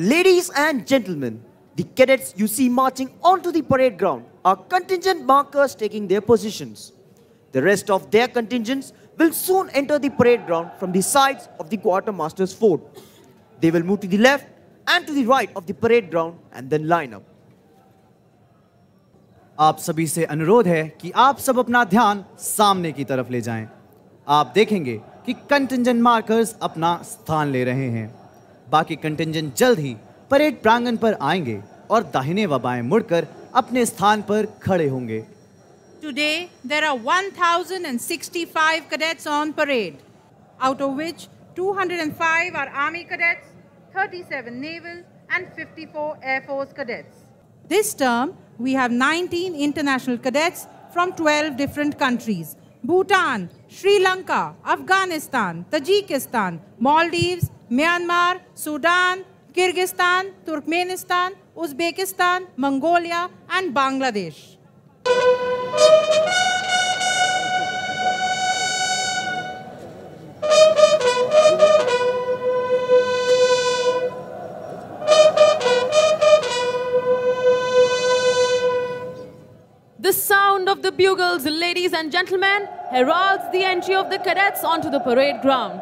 Ladies and gentlemen, the cadets you see marching onto the parade ground are contingent markers taking their positions. The rest of their contingents will soon enter the parade ground from the sides of the quartermaster's fort. They will move to the left and to the right of the parade ground and then line up. आप सभी से अनुरोध है कि आप सब अपना ध्यान सामने की तरफ ले जाएं। आप देखेंगे कि कंटिंजेंट मार्कर्स अपना स्थान ले रहे हैं बाकी कंटिजेंट जल्द ही परेड प्रांगण पर आएँगे और दाहिने व बाएँ मुड़कर अपने स्थान पर खड़े होंगे। Today there are 1065 cadets on parade out of which 205 are army cadets 37 naval and 54 air force cadets this term we have 19 international cadets from 12 different countries Bhutan Sri Lanka Afghanistan Tajikistan Maldives Myanmar, Sudan, Kyrgyzstan, Turkmenistan, Uzbekistan, Mongolia, and Bangladesh. The sound of the bugles, ladies and gentlemen, heralds the entry of the cadets onto the parade ground.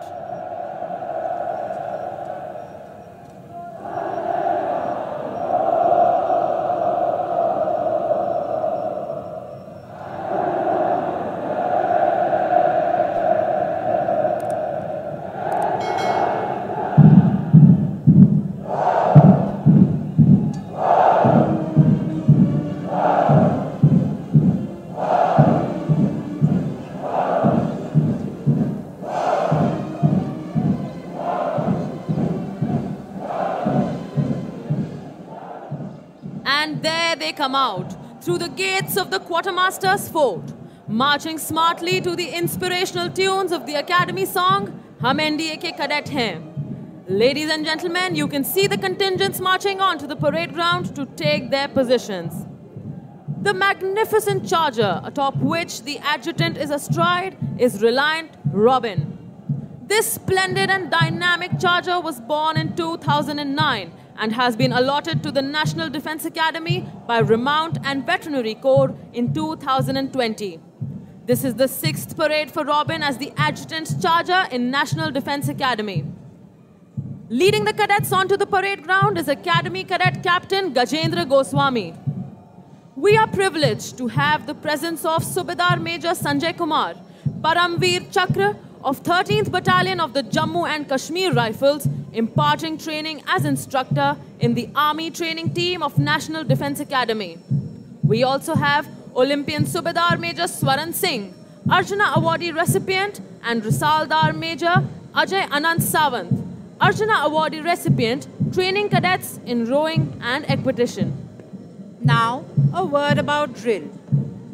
Come out through the gates of the quartermaster's fort, marching smartly to the inspirational tunes of the Academy song Hum NDA ke Cadet Hain. Ladies and gentlemen, you can see the contingents marching on to the parade ground to take their positions. The magnificent charger atop which the adjutant is astride is Reliant Robin. This splendid and dynamic charger was born in 2009 and has been allotted to the National Defense Academy by Remount and Veterinary Corps in 2020. This is the sixth parade for Robin as the adjutant's charger in National Defense Academy. Leading the cadets onto the parade ground is Academy Cadet Captain Gajendra Goswami. We are privileged to have the presence of Subedar Major Sanjay Kumar, Paramveer Chakra of 13th Battalion of the Jammu and Kashmir Rifles, imparting training as instructor in the Army training team of National Defense Academy. We also have Olympian Subedar Major Swaran Singh, Arjuna Awardee recipient, and Risaldar Major Ajay Anand Savant, Arjuna Awardee recipient, training cadets in rowing and equitation. Now, a word about drill.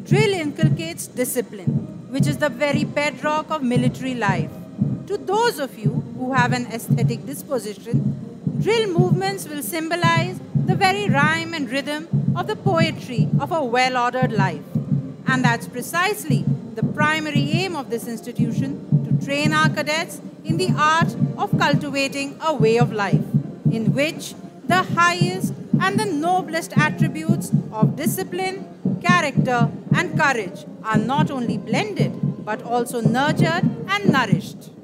Drill inculcates discipline, which is the very bedrock of military life. To those of you who have an aesthetic disposition, drill movements will symbolize the very rhyme and rhythm of the poetry of a well ordered life. And that's precisely the primary aim of this institution to train our cadets in the art of cultivating a way of life in which the highest and the noblest attributes of discipline, character, and courage are not only blended but also nurtured and nourished.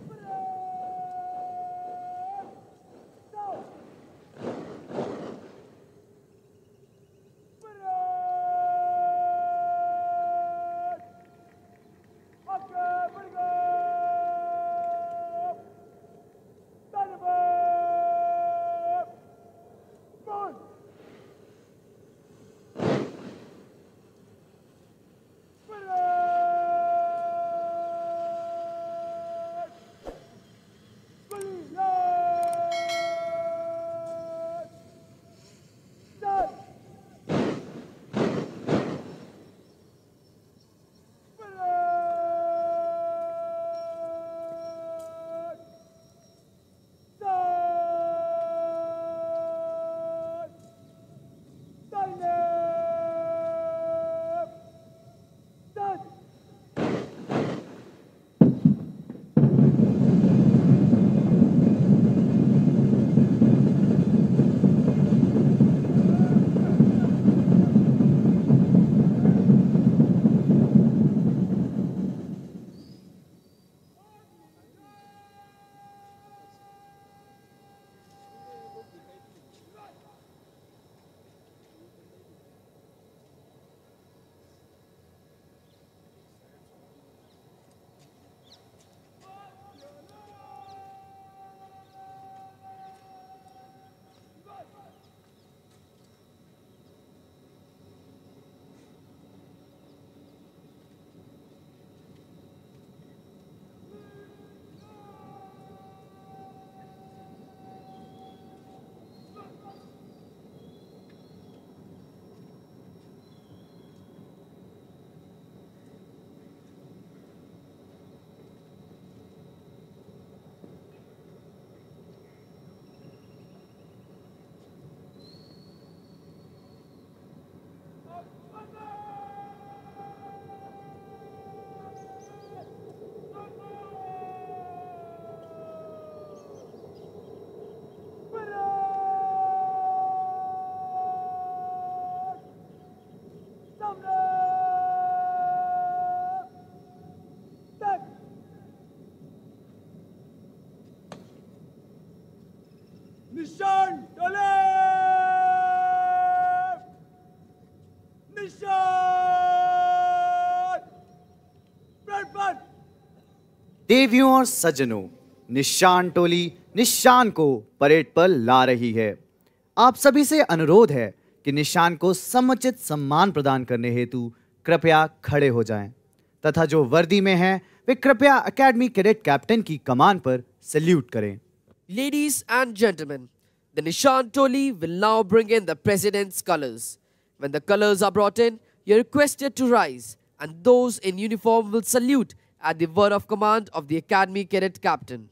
देवियों और सजनों निशान टोली निशान को parade पर ला रही है। आप सभी से अनुरोध है कि निशान को समुचित सम्मान प्रदान करने हेतु कृपया खड़े हो जाएँ, तथा जो वर्दी में हैं, वे कृपया एकेडमी कैडेट कैप्टन की कमान पर सल्यूट करें। Ladies and gentleman the Nishan Toli will now bring in the president's colours when the colours are brought in you are requested to rise and those in uniform will salute at the word of command of the Academy Cadet Captain.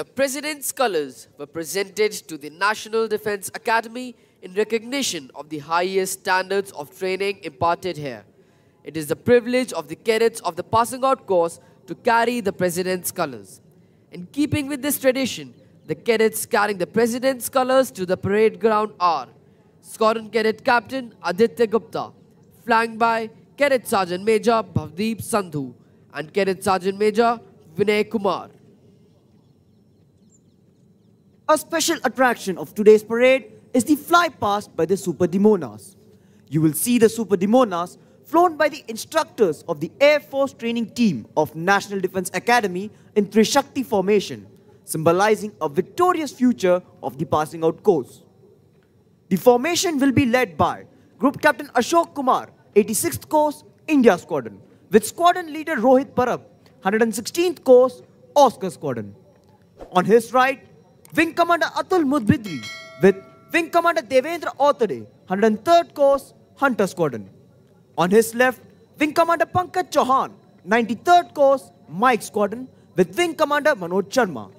The President's colors were presented to the National Defense Academy in recognition of the highest standards of training imparted here. It is the privilege of the cadets of the passing out course to carry the President's colors. In keeping with this tradition, the cadets carrying the President's colors to the parade ground are Squadron Cadet Captain Aditya Gupta, flanked by Cadet Sergeant Major Bhavdeep Sandhu and Cadet Sergeant Major Vinay Kumar. A special attraction of today's parade is the fly past by the Super Dimonas. You will see the Super Dimonas flown by the instructors of the Air Force Training Team of National Defense Academy in Trishakti formation, symbolizing a victorious future of the passing out course. The formation will be led by Group Captain Ashok Kumar, 86th Course, India Squadron, with Squadron Leader Rohit Parab, 116th Course, Oscar Squadron. On his right, Wing Commander Atul Mudbidri with Wing Commander Devendra Autade, 103rd Course, Hunter Squadron. On his left, Wing Commander Pankaj Chauhan, 93rd Course, Mike Squadron with Wing Commander Manoj Sharma.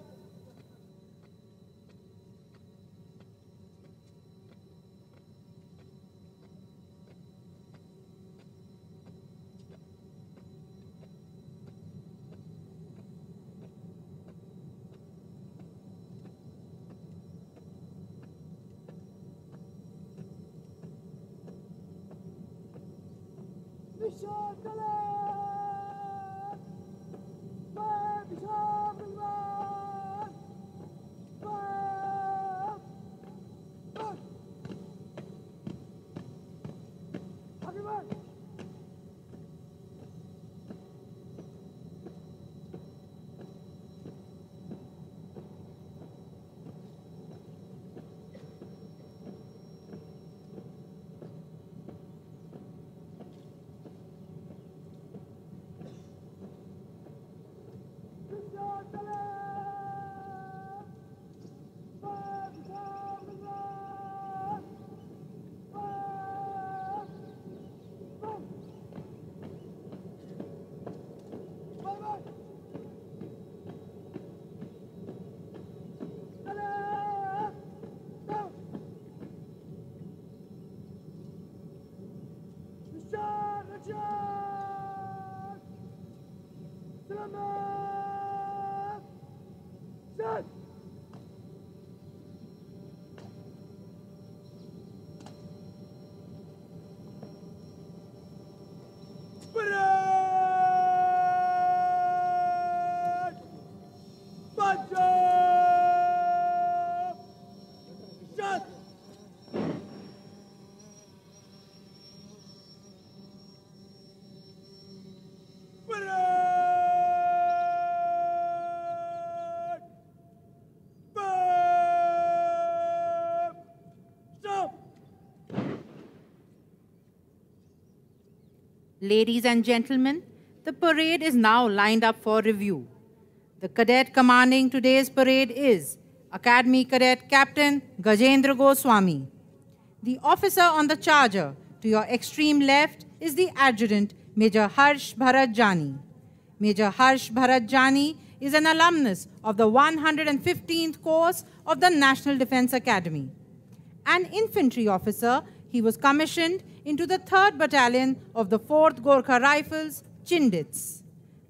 Ladies and gentlemen, the parade is now lined up for review. The cadet commanding today's parade is Academy Cadet Captain Gajendra Goswami. The officer on the charger to your extreme left is the adjutant Major Harsh Bharat Jani. Major Harsh Bharat Jani is an alumnus of the 115th course of the National Defense Academy. An infantry officer, he was commissioned into the 3rd Battalion of the 4th Gorkha Rifles, Chindits.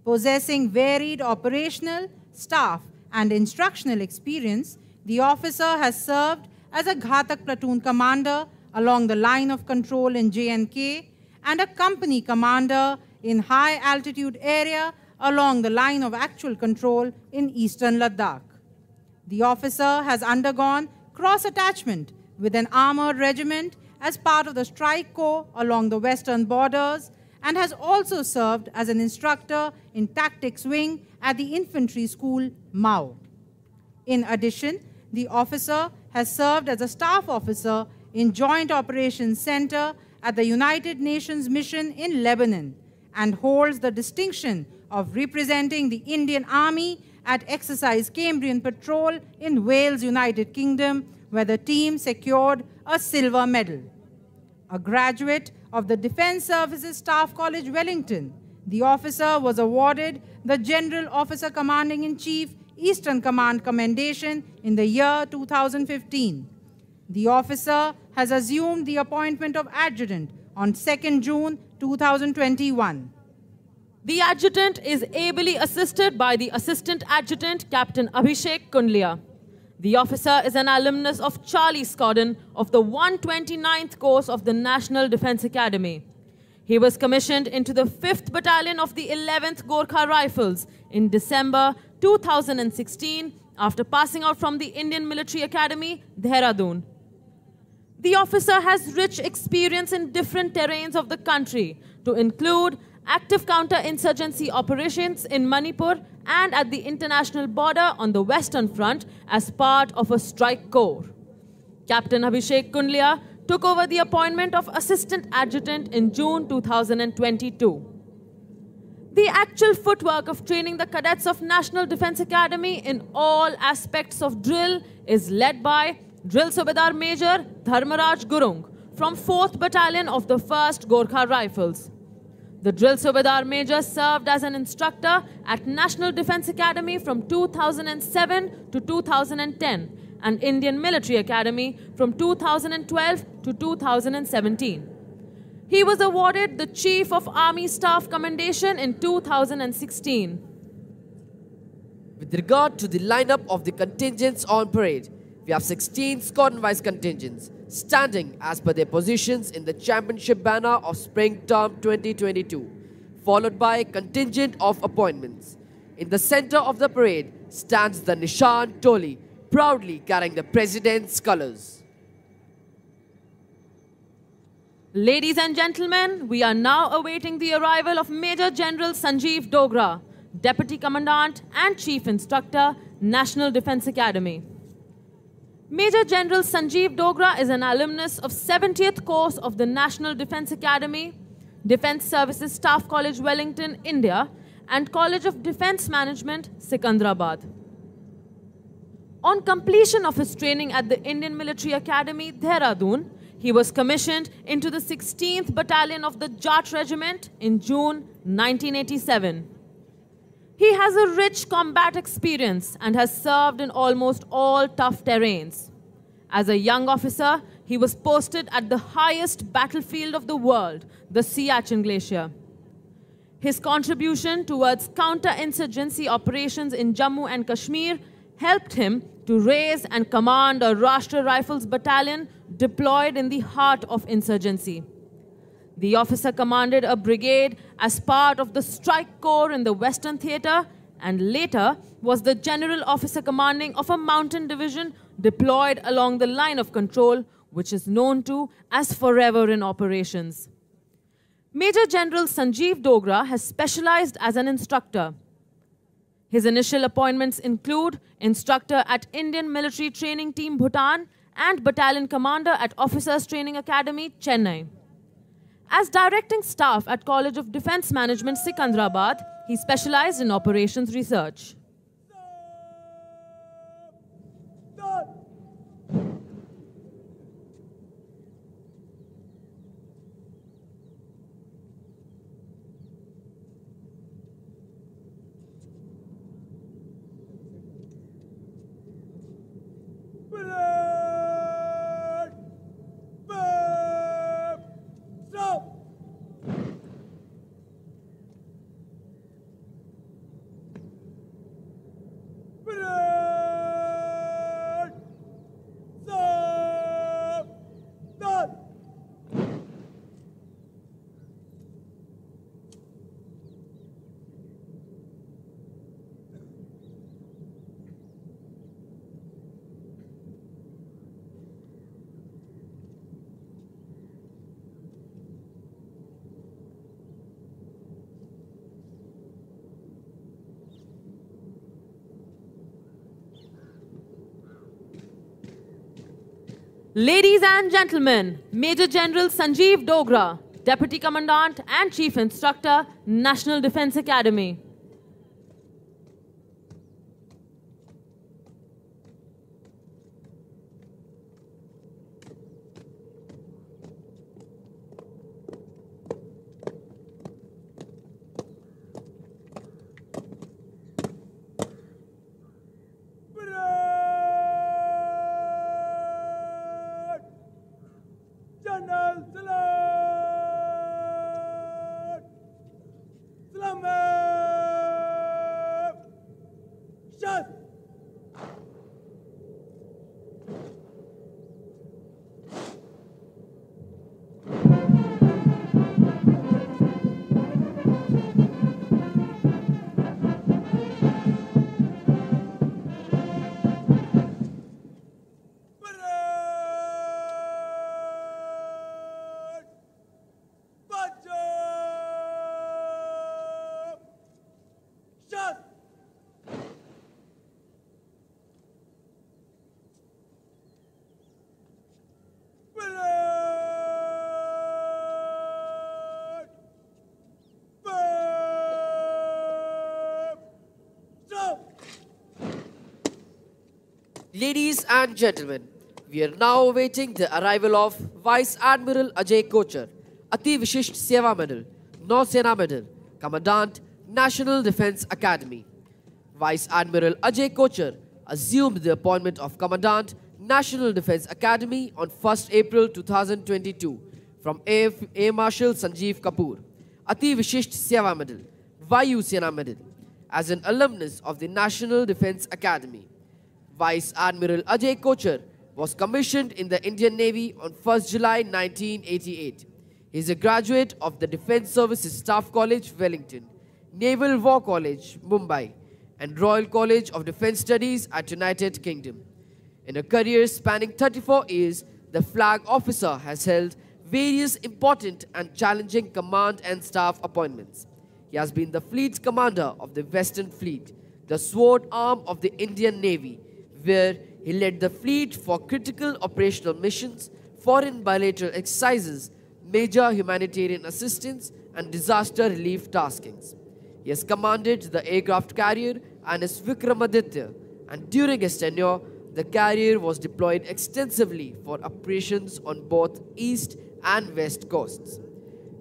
Possessing varied operational, staff, and instructional experience, the officer has served as a Ghatak platoon commander along the line of control in J&K and a company commander in high altitude area along the line of actual control in eastern Ladakh. The officer has undergone cross attachment with an armored regiment as part of the strike corps along the western borders and has also served as an instructor in tactics wing at the infantry school Mhow. In addition, the officer has served as a staff officer in Joint Operations Center at the United Nations Mission in Lebanon and holds the distinction of representing the Indian Army at Exercise Cambrian Patrol in Wales, United Kingdom, where the team secured a silver medal. A graduate of the Defense Services Staff College, Wellington, the officer was awarded the General Officer Commanding in Chief Eastern Command Commendation in the year 2015. The officer has assumed the appointment of adjutant on 2nd June 2021. The adjutant is ably assisted by the assistant adjutant, Captain Abhishek Kundlia. The officer is an alumnus of Charlie Squadron of the 129th course of the National Defense Academy. He was commissioned into the 5th Battalion of the 11th Gorkha Rifles in December 2016 after passing out from the Indian Military Academy, Dehradun. The officer has rich experience in different terrains of the country, to include active counter-insurgency operations in Manipur and at the international border on the Western Front as part of a strike corps. Captain Abhishek Kundlia took over the appointment of Assistant Adjutant in June 2022. The actual footwork of training the cadets of National Defense Academy in all aspects of drill is led by Drill Subedar Major Dharmaraj Gurung from 4th Battalion of the 1st Gorkha Rifles. The Drill Subedar Major served as an instructor at National Defense Academy from 2007 to 2010 and Indian Military Academy from 2012 to 2017. He was awarded the Chief of Army Staff Commendation in 2016. With regard to the lineup of the contingents on parade, we have 16 squadron-wise contingents standing as per their positions in the championship banner of spring term 2022, followed by a contingent of appointments. In the center of the parade stands the Nishan Toli, proudly carrying the president's colors. Ladies and gentlemen, we are now awaiting the arrival of Major General Sanjeev Dogra, Deputy Commandant and Chief Instructor, National Defense Academy. Major General Sanjeev Dogra is an alumnus of 70th course of the National Defense Academy, Defense Services Staff College, Wellington, India, and College of Defense Management, Secunderabad. On completion of his training at the Indian Military Academy, Dehradun, he was commissioned into the 16th Battalion of the Jat Regiment in June 1987. He has a rich combat experience and has served in almost all tough terrains. As a young officer, he was posted at the highest battlefield of the world, the Siachen Glacier. His contribution towards counter-insurgency operations in Jammu and Kashmir helped him to raise and command a Rashtriya Rifles battalion deployed in the heart of insurgency. The officer commanded a brigade as part of the strike corps in the Western Theatre and later was the general officer commanding of a mountain division deployed along the line of control, which is known to as Forever in Operations. Major General Sanjeev Dogra has specialized as an instructor. His initial appointments include instructor at Indian Military Training Team Bhutan and battalion commander at Officers Training Academy, Chennai. As directing staff at College of Defense Management, Secunderabad, he specialized in operations research. Ladies and gentlemen, Major General Sanjeev Dogra, Deputy Commandant and Chief Instructor, National Defense Academy. Ladies and gentlemen, we are now awaiting the arrival of Vice Admiral Ajay Kochar, Ati Vishisht Seva Medal, Nau Sena Medal, Commandant, National Defense Academy. Vice Admiral Ajay Kochar assumed the appointment of Commandant, National Defense Academy on 1st April 2022 from Air, Marshal Sanjeev Kapoor, Ati Vishisht Seva Medal, Vayu Sena Medal, as an alumnus of the National Defense Academy. Vice Admiral Ajay Kochar was commissioned in the Indian Navy on 1st July 1988. He is a graduate of the Defence Services Staff College, Wellington, Naval War College, Mumbai, and Royal College of Defence Studies at United Kingdom. In a career spanning 34 years, the flag officer has held various important and challenging command and staff appointments. He has been the fleet commander of the Western Fleet, the sword arm of the Indian Navy, where he led the fleet for critical operational missions, foreign bilateral exercises, major humanitarian assistance, and disaster relief taskings. He has commanded the aircraft carrier and INS Vikramaditya, and during his tenure, the carrier was deployed extensively for operations on both east and west coasts.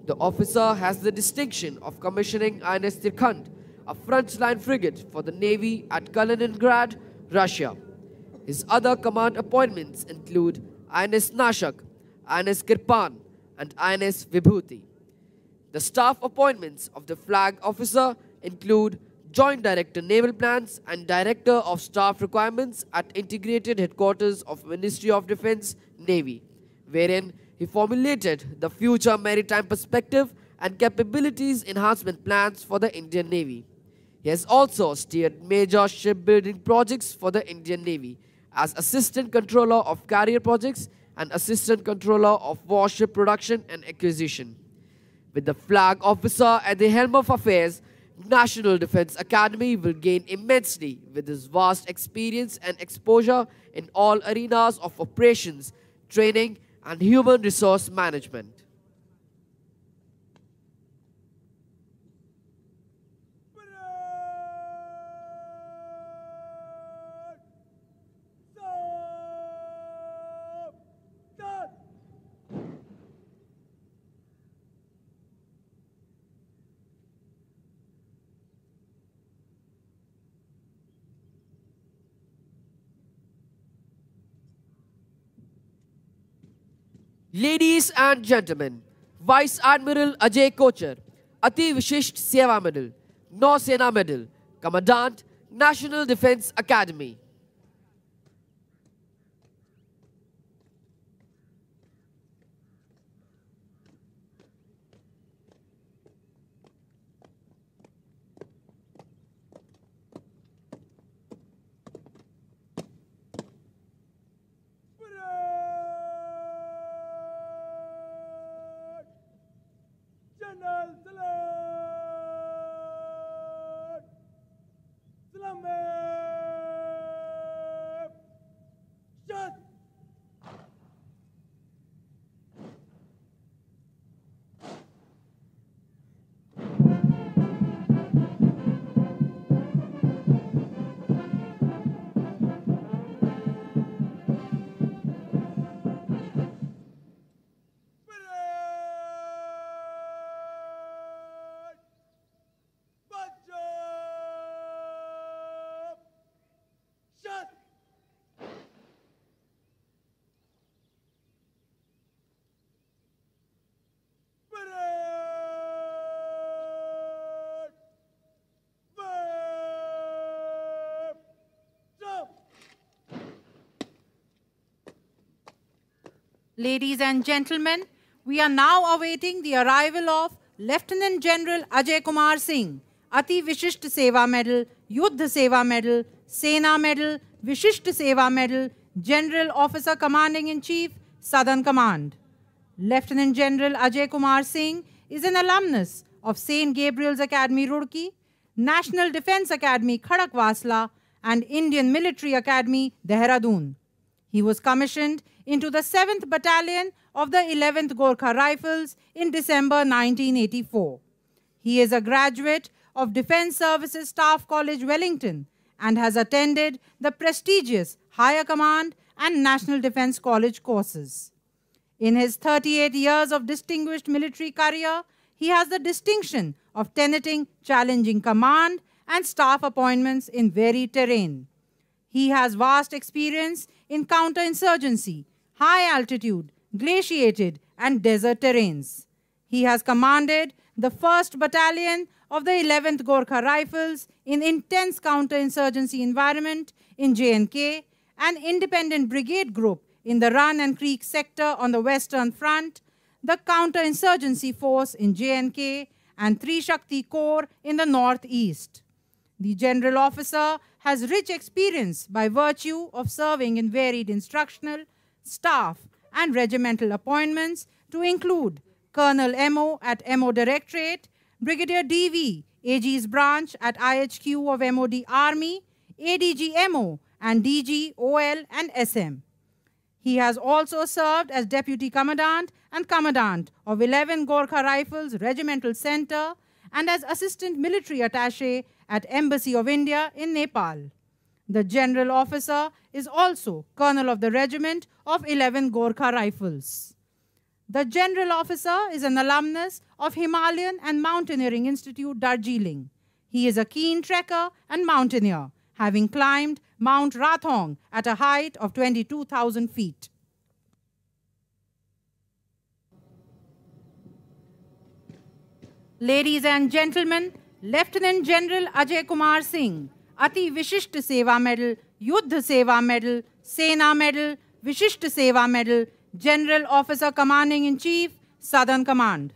The officer has the distinction of commissioning INS Trikand, a frontline frigate for the Navy at Kaliningrad, Russia. His other command appointments include INS Nashak, INS Kirpan, and INS Vibhuti. The staff appointments of the flag officer include Joint Director Naval Plans and Director of Staff Requirements at Integrated Headquarters of Ministry of Defense, Navy, wherein he formulated the future maritime perspective and capabilities enhancement plans for the Indian Navy. He has also steered major shipbuilding projects for the Indian Navy as Assistant Controller of Carrier Projects and Assistant Controller of Warship Production and Acquisition. With the flag officer at the helm of affairs, National Defense Academy will gain immensely with his vast experience and exposure in all arenas of operations, training, and human resource management. Parade! Stop! Start! Ladies and gentlemen, Vice Admiral Ajay Kochar, Ati Vishisht Seva Medal, Nau Sena Medal, Commandant, National Defense Academy. Ladies and gentlemen, we are now awaiting the arrival of Lieutenant General Ajay Kumar Singh, Ati Vishisht Seva Medal, Yuddha Seva Medal, Sena Medal, Vishisht Seva Medal, General Officer Commanding in Chief, Southern Command. Lieutenant General Ajay Kumar Singh is an alumnus of St. Gabriel's Academy, Roorkee, National Defense Academy, Khadakwasla, and Indian Military Academy, Dehradun. He was commissioned into the 7th Battalion of the 11th Gorkha Rifles in December 1984. He is a graduate of Defense Services Staff College, Wellington, and has attended the prestigious Higher Command and National Defense College courses. In his 38 years of distinguished military career, he has the distinction of tenanting challenging command and staff appointments in varied terrain. He has vast experience in counterinsurgency, high altitude, glaciated, and desert terrains. He has commanded the 1st Battalion of the 11th Gorkha Rifles in intense counterinsurgency environment in J&K, an independent brigade group in the Rann and Creek sector on the Western Front, the counterinsurgency force in J&K, and Trishakti Corps in the Northeast. The general officer has rich experience by virtue of serving in varied instructional, staff, and regimental appointments to include Colonel MO at MO Directorate, Brigadier DV, AG's branch at IHQ of MOD Army, ADG MO, and DG, OL, and SM. He has also served as Deputy Commandant and Commandant of 11 Gorkha Rifles Regimental Center and as Assistant Military Attaché at Embassy of India in Nepal. The General Officer is also Colonel of the Regiment of 11 Gorkha Rifles. The General Officer is an alumnus of Himalayan and Mountaineering Institute, Darjeeling. He is a keen trekker and mountaineer, having climbed Mount Rathong at a height of 22,000 feet. Ladies and gentlemen, Lieutenant General Ajay Kumar Singh, Ati Vishisht Seva Medal, Yuddha Seva Medal, Sena Medal, Vishisht Seva Medal, General Officer Commanding in Chief, Southern Command.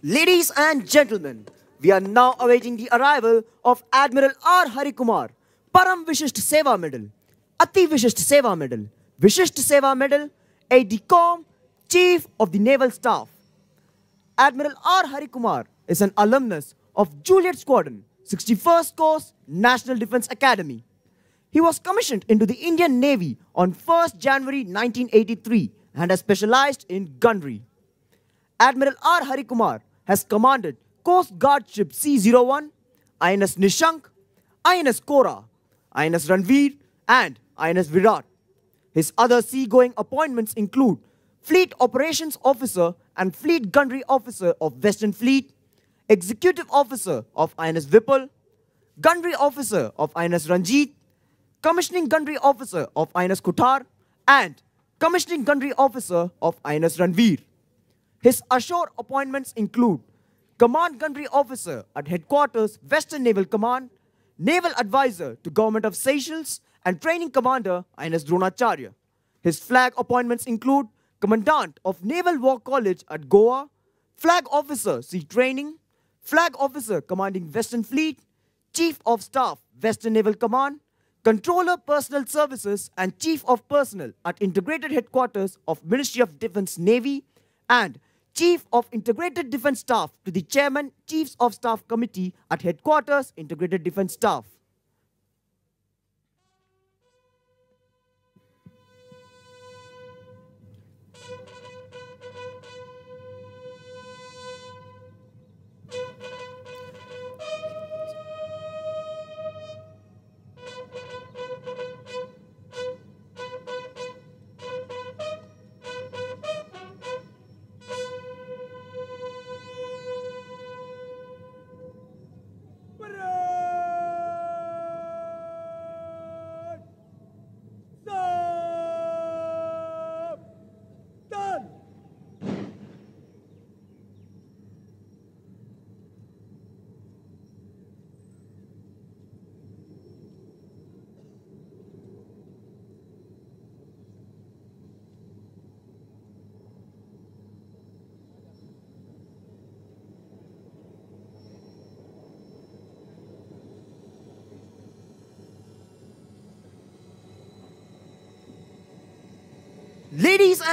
Ladies and gentlemen, we are now awaiting the arrival of Admiral R. Harikumar, Param Vishisht Seva Medal, Ati Vishisht Seva Medal, Vishisht Seva Medal, ADCOM, Chief of the Naval Staff. Admiral R. Harikumar is an alumnus of Juliet Squadron, 61st Course, National Defense Academy. He was commissioned into the Indian Navy on 1st January 1983 and has specialized in gunnery. Admiral R. Harikumar has commanded Coast Guard Ship C-01, INS Nishank, INS Kora, INS Ranveer, and INS Virat. His other seagoing appointments include Fleet Operations Officer and Fleet Gunnery Officer of Western Fleet, Executive Officer of INS Vipul, Gunnery Officer of INS Ranjit, Commissioning Gunnery Officer of INS Kuthar, and Commissioning Gunnery Officer of INS Ranveer. His ashore appointments include Command Country Officer at Headquarters Western Naval Command, Naval Advisor to Government of Seychelles, and Training Commander INS Dronacharya. His flag appointments include Commandant of Naval War College at Goa, Flag Officer Sea Training, Flag Officer Commanding Western Fleet, Chief of Staff Western Naval Command, Controller Personnel Services and Chief of Personnel at Integrated Headquarters of Ministry of Defense Navy, and Chief of Integrated Defense Staff to the Chairman Chiefs of Staff Committee at Headquarters Integrated Defense Staff.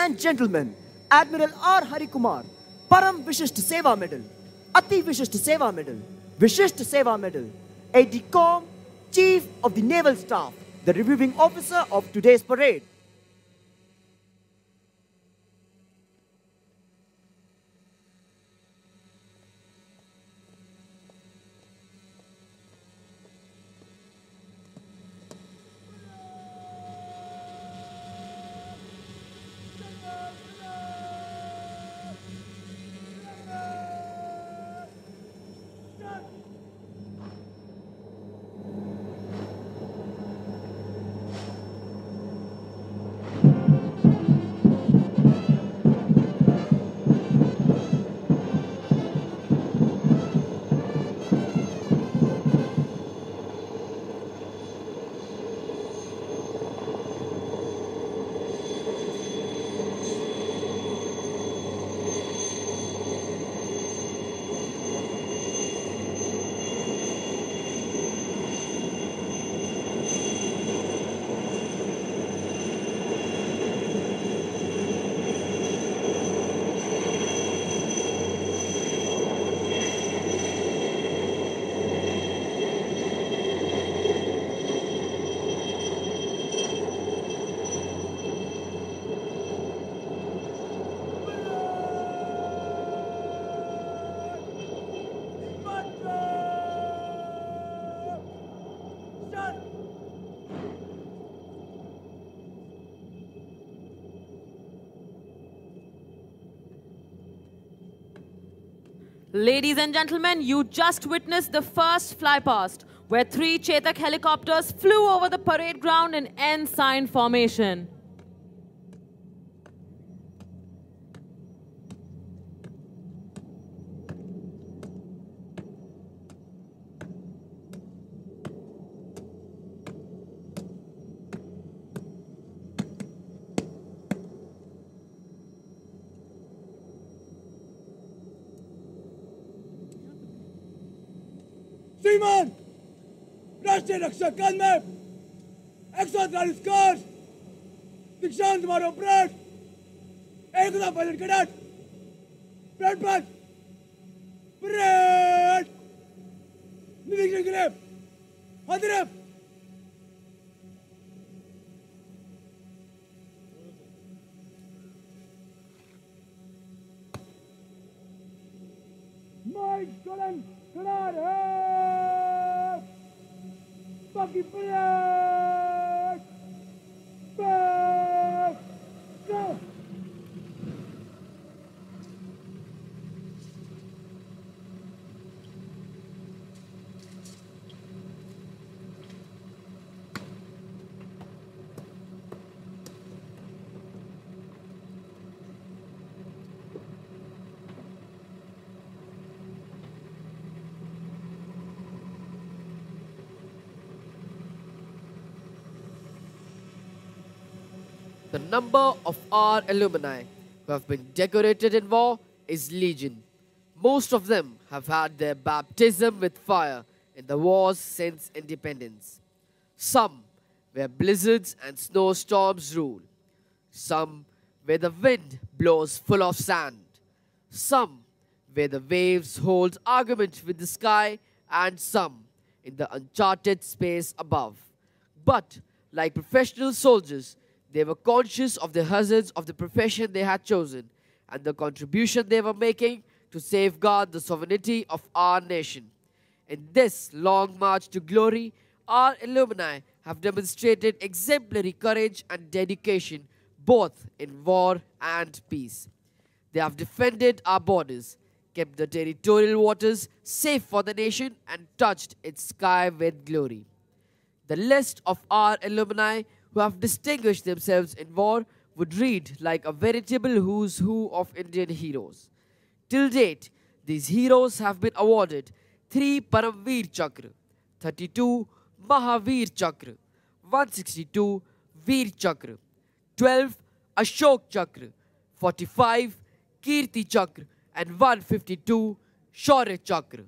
And gentlemen, Admiral R. Hari Kumar, Param Vishisht Seva Medal, Ati Vishisht Seva Medal, Vishisht Seva Medal, A.D. Com, Chief of the Naval Staff, the reviewing officer of today's parade. Ladies and gentlemen, you just witnessed the first flypast, where three Chetak helicopters flew over the parade ground in N-sign formation. रक्षा में एक सौ चालीस car दीक्षांत मारो parade एक हज़ार pilot cadet parade पर परेड निरीक्षण के लिए। हाजिर The number of our alumni who have been decorated in war is legion. Most of them have had their baptism with fire in the wars since independence. Some where blizzards and snowstorms rule. Some where the wind blows full of sand. Some where the waves hold argument with the sky, and some in the uncharted space above. But, like professional soldiers, they were conscious of the hazards of the profession they had chosen and the contribution they were making to safeguard the sovereignty of our nation. In this long march to glory, our alumni have demonstrated exemplary courage and dedication both in war and peace. They have defended our borders, kept the territorial waters safe for the nation, and touched its sky with glory. The list of our alumni who have distinguished themselves in war would read like a veritable who's who of Indian heroes. Till date, these heroes have been awarded 3 Paramveer Chakra, 32 Mahavir Chakra, 162 Veer Chakra, 12 Ashok Chakra, 45 Kirti Chakra, and 152 Shaurya Chakra.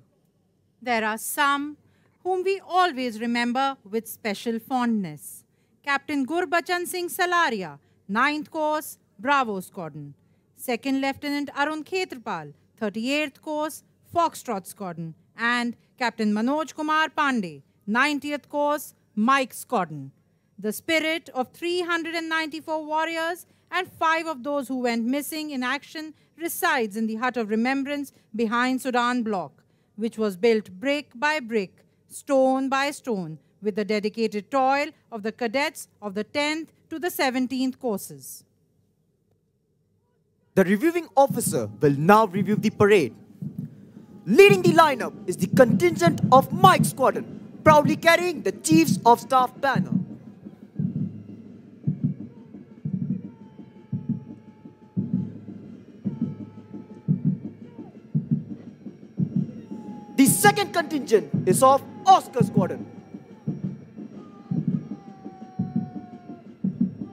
There are some whom we always remember with special fondness. Captain Gurbachan Singh Salaria, 9th Course, Bravo Squadron. 2nd Lieutenant Arun Khetrapal, 38th Course, Foxtrot Squadron. And Captain Manoj Kumar Pandey, 90th Course, Mike Squadron. The spirit of 394 warriors and five of those who went missing in action resides in the hut of remembrance behind Sudan Block, which was built brick by brick, stone by stone, with the dedicated toil of the cadets of the 10th to the 17th courses. The reviewing officer will now review the parade. Leading the lineup is the contingent of Mike Squadron, proudly carrying the Chiefs of Staff banner. The second contingent is of Oscar Squadron.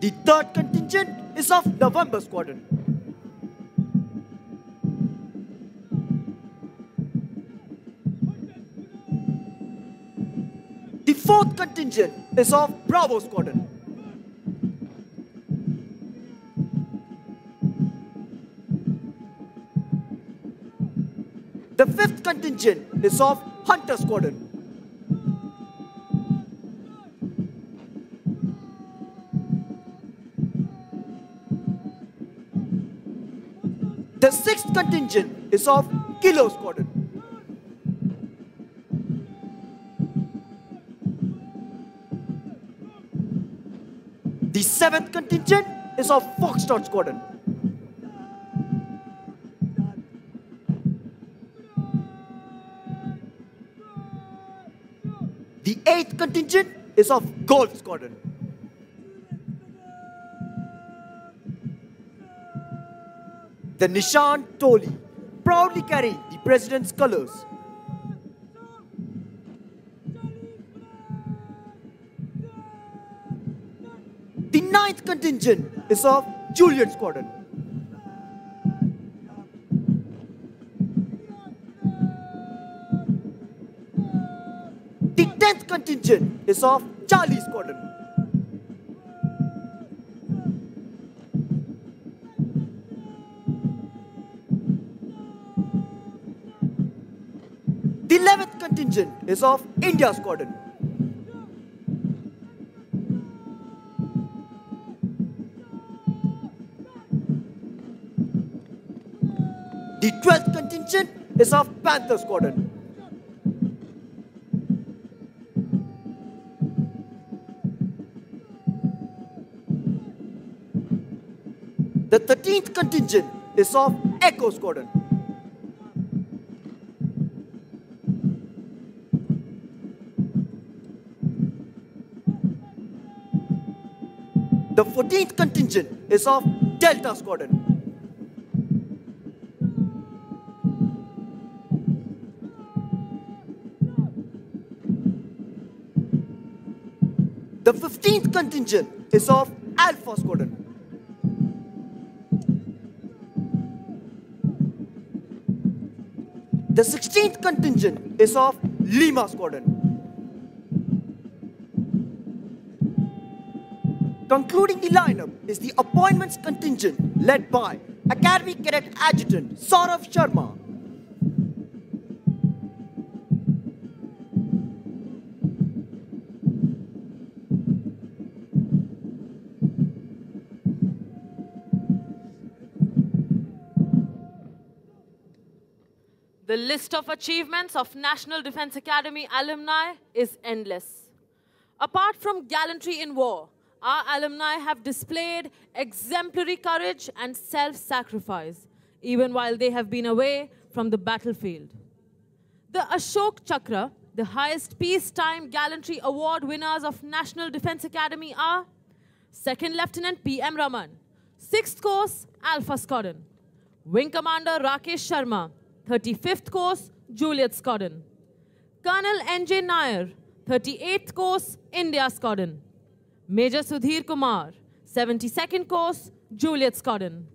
The third contingent is of November Squadron. The fourth contingent is of Bravo Squadron. The fifth contingent is of Hunter Squadron. Contingent is of Kilo Squadron. The seventh contingent is of Foxtrot Squadron. The eighth contingent is of Golf Squadron. The Nishan Toli proudly carry the president's colors. The ninth contingent is of Juliet Squadron. The tenth contingent is of Charlie Squadron. The 11th contingent is of India Squadron. The 12th contingent is of Panther Squadron. The 13th contingent is of Echo Squadron. 14th contingent is of Delta Squadron. The 15th contingent is of Alpha Squadron. The 16th contingent is of Lima Squadron. Concluding the lineup is the appointments contingent led by Academy Cadet Adjutant Saurav Sharma. The list of achievements of National Defense Academy alumni is endless. Apart from gallantry in war, our alumni have displayed exemplary courage and self sacrifice, even while they have been away from the battlefield. The Ashok Chakra, the highest peacetime gallantry award winners of National Defense Academy are Second Lieutenant P.M. Raman, 6th Course Alpha Squadron, Wing Commander Rakesh Sharma, 35th Course Juliet Squadron, Colonel N.J. Nair, 38th Course India Squadron, Major Sudhir Kumar, 72nd Course Juliet Squadron,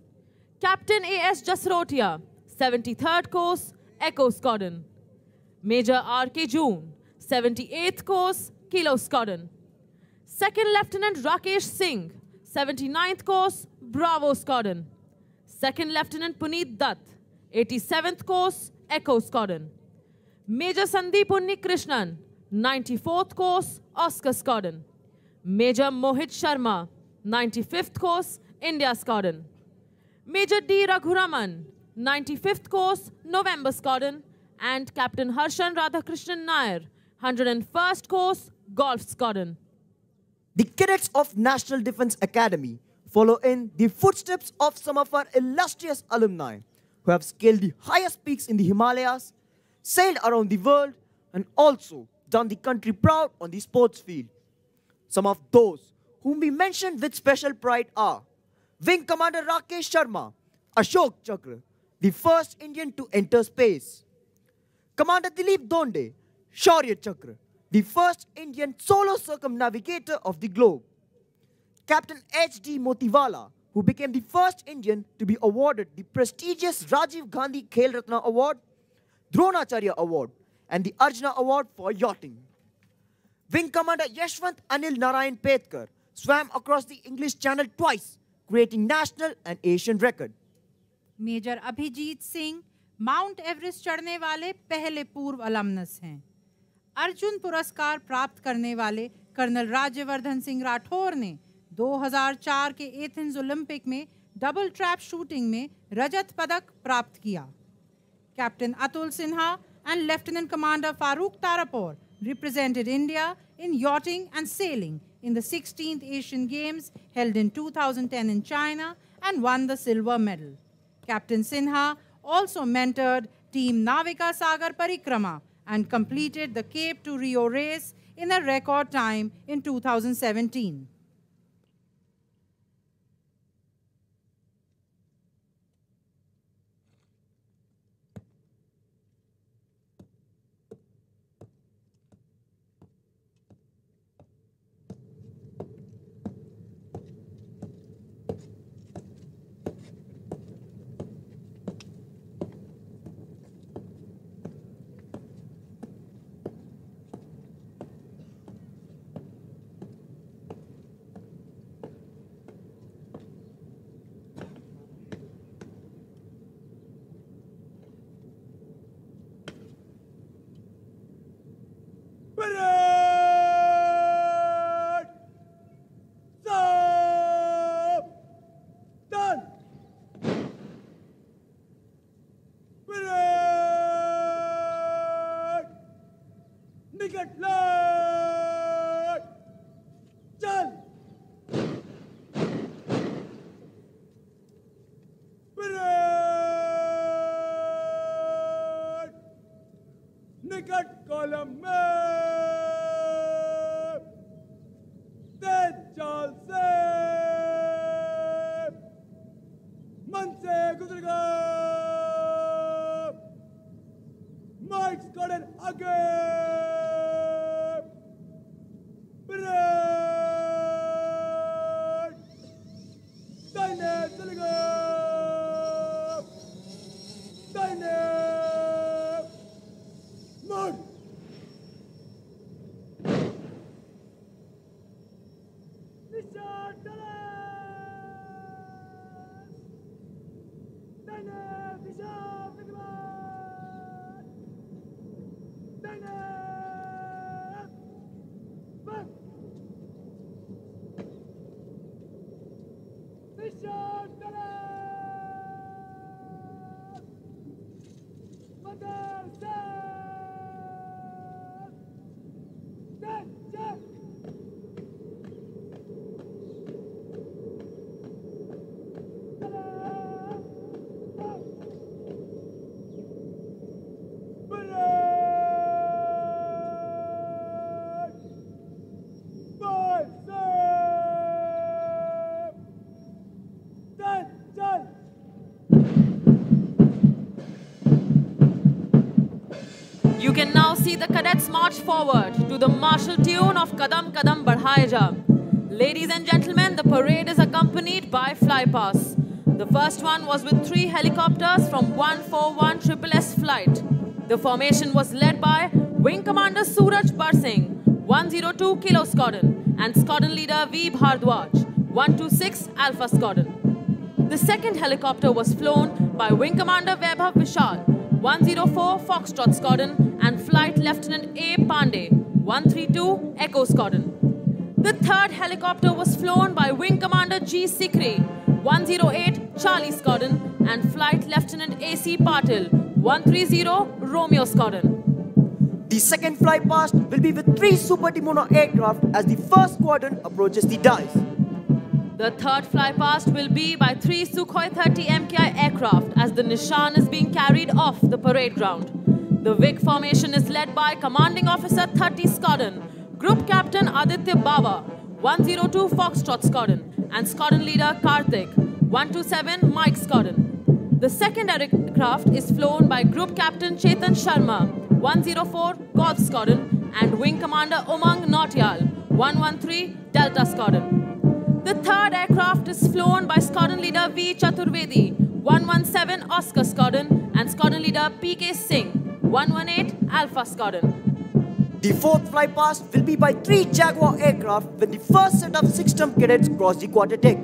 Captain A.S. Jasrotia, 73rd Course Echo Squadron, Major R.K. Joon, 78th Course Kilo Squadron, Second Lieutenant Rakesh Singh, 79th Course Bravo Squadron, Second Lieutenant Puneet Dutt, 87th Course Echo Squadron, Major Sandeep Unnikrishnan, 94th Course Oscar Squadron, Major Mohit Sharma, 95th Course India Squadron, Major D. Raghuraman, 95th Course November Squadron, and Captain Harshan Radhakrishnan Nair, 101st Course Golf Squadron. The cadets of National Defense Academy follow in the footsteps of some of our illustrious alumni who have scaled the highest peaks in the Himalayas, sailed around the world, and also done the country proud on the sports field. Some of those whom we mention with special pride are Wing Commander Rakesh Sharma, Ashok Chakra, the first Indian to enter space. Commander Dilip Donde, Shaurya Chakra, the first Indian solo circumnavigator of the globe. Captain H.D. Motiwala, who became the first Indian to be awarded the prestigious Rajiv Gandhi Khel Ratna Award, Dronacharya Award, and the Arjuna Award for yachting. Wing Commander Yashwant Anil Narayan Petkar swam across the English Channel twice, creating national and Asian record. Major Abhijit Singh Mount Everest चढ़ने वाले पहले पूर्व अलमनस हैं अर्जुन पुरस्कार प्राप्त करने वाले colonel Rajyavardhan Singh Rathore ने 2004 के एथेंस ओलंपिक में डबल ट्रैप शूटिंग में रजत पदक प्राप्त किया Captain Atul Sinha and Lieutenant Commander Farooq Tarapur represented India in yachting and sailing in the 16th Asian Games held in 2010 in China and won the silver medal. Captain Sinha also mentored Team Navika Sagar Parikrama and completed the Cape to Rio race in a record time in 2017. Can now see the cadets march forward to the martial tune of Kadam Kadam Badhaye Ja. Ladies and gentlemen, the parade is accompanied by flypass. The first one was with three helicopters from 141 Triple S flight. The formation was led by Wing Commander Suraj Barsingh, 102 Kilo Squadron, and Squadron Leader V. Bhardwaj, 126 Alpha Squadron. The second helicopter was flown by Wing Commander Vaibhav Vishal, 104 Foxtrot Squadron, Flight Lieutenant A. Pandey, 132 Echo Squadron. The third helicopter was flown by Wing Commander G. Sikri, 108 Charlie Squadron, and Flight Lieutenant A.C. Patil, 130 Romeo Squadron. The second fly past will be with three Super Dimona aircraft as the first squadron approaches the dice. The third flypast will be by three Sukhoi 30 MKI aircraft as the Nishan is being carried off the parade ground. The VIC formation is led by Commanding Officer 30 Squadron, Group Captain Aditya Baba, 102 Foxtrot Squadron, and Squadron Leader Karthik, 127 Mike Squadron. The second aircraft is flown by Group Captain Chetan Sharma, 104 Golf Squadron, and Wing Commander Umang Nautiyal, 113 Delta Squadron. The third aircraft is flown by Squadron Leader V. Chaturvedi, 117 Oscar Squadron, and Squadron Leader P.K. Singh, 118 Alpha Squadron. The fourth fly past will be by three Jaguar aircraft when the first set of six-term cadets cross the quarter deck.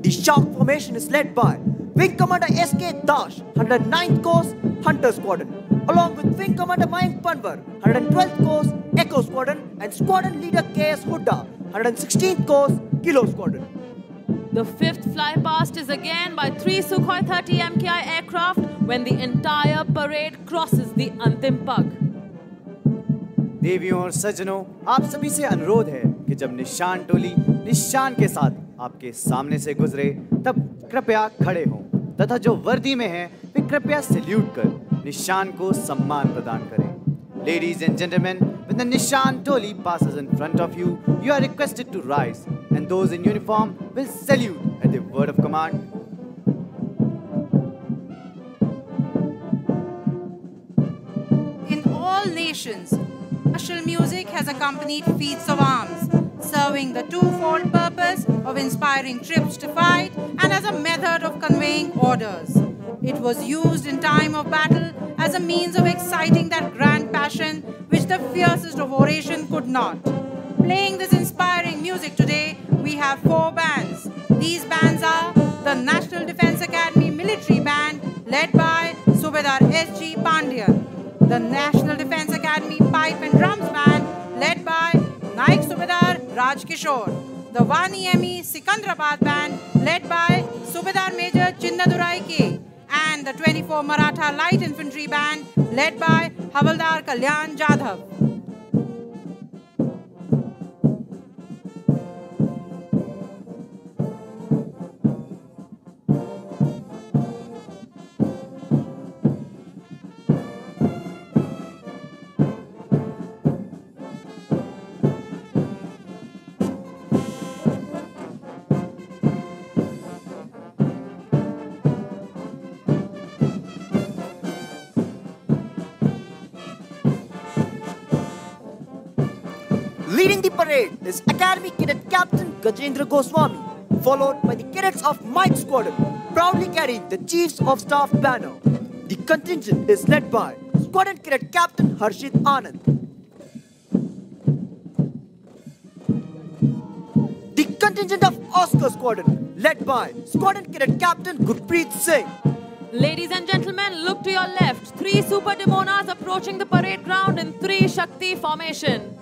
The Shark formation is led by Wing Commander S.K. Dash, 109th Course Hunter Squadron, along with Wing Commander Mayank Panwar, 112th Course Echo Squadron, and Squadron Leader K.S. Hooda, 116th Course Kilo Squadron. The fifth flypast is again by three Sukhoi 30 MKI aircraft when the entire parade crosses the Antim Pag. देवियों और सज्जनों आप सभी से अनुरोध है कि जब निशान टोली निशान के साथ आपके सामने से गुजरे तब कृपया खड़े हों तथा जो वर्दी में हैं वे कृपया सल्यूट कर निशान को सम्मान प्रदान करें Ladies and gentlemen, when the Nishan Toli passes in front of you, you are requested to rise, and those in uniform will salute at the word of command. In all nations, martial music has accompanied feats of arms, serving the twofold purpose of inspiring troops to fight and as a method of conveying orders. It was used in time of battle as a means of exciting that grand passion which the fiercest of oration could not. Playing this inspiring music today, we have four bands. These bands are the National Defense Academy Military Band, led by Subedar S.G. Pandian, the National Defense Academy Pipe and Drums Band, led by Naik Subedar Raj Kishore, the One EME Secunderabad Band, led by Subedar Major Chinnadurai K, and the 24 Maratha Light Infantry Band, led by Havaldar Kalyan Jadhav. Parade is Academy Cadet Captain Gajendra Goswami, followed by the cadets of Mike Squadron, proudly carrying the Chiefs of Staff banner. The contingent is led by Squadron Cadet Captain Harshit Anand. The contingent of Oscar Squadron, led by Squadron Cadet Captain Gurpreet Singh. Ladies and gentlemen, look to your left. Three Super Dimonas approaching the parade ground in three Shakti formation.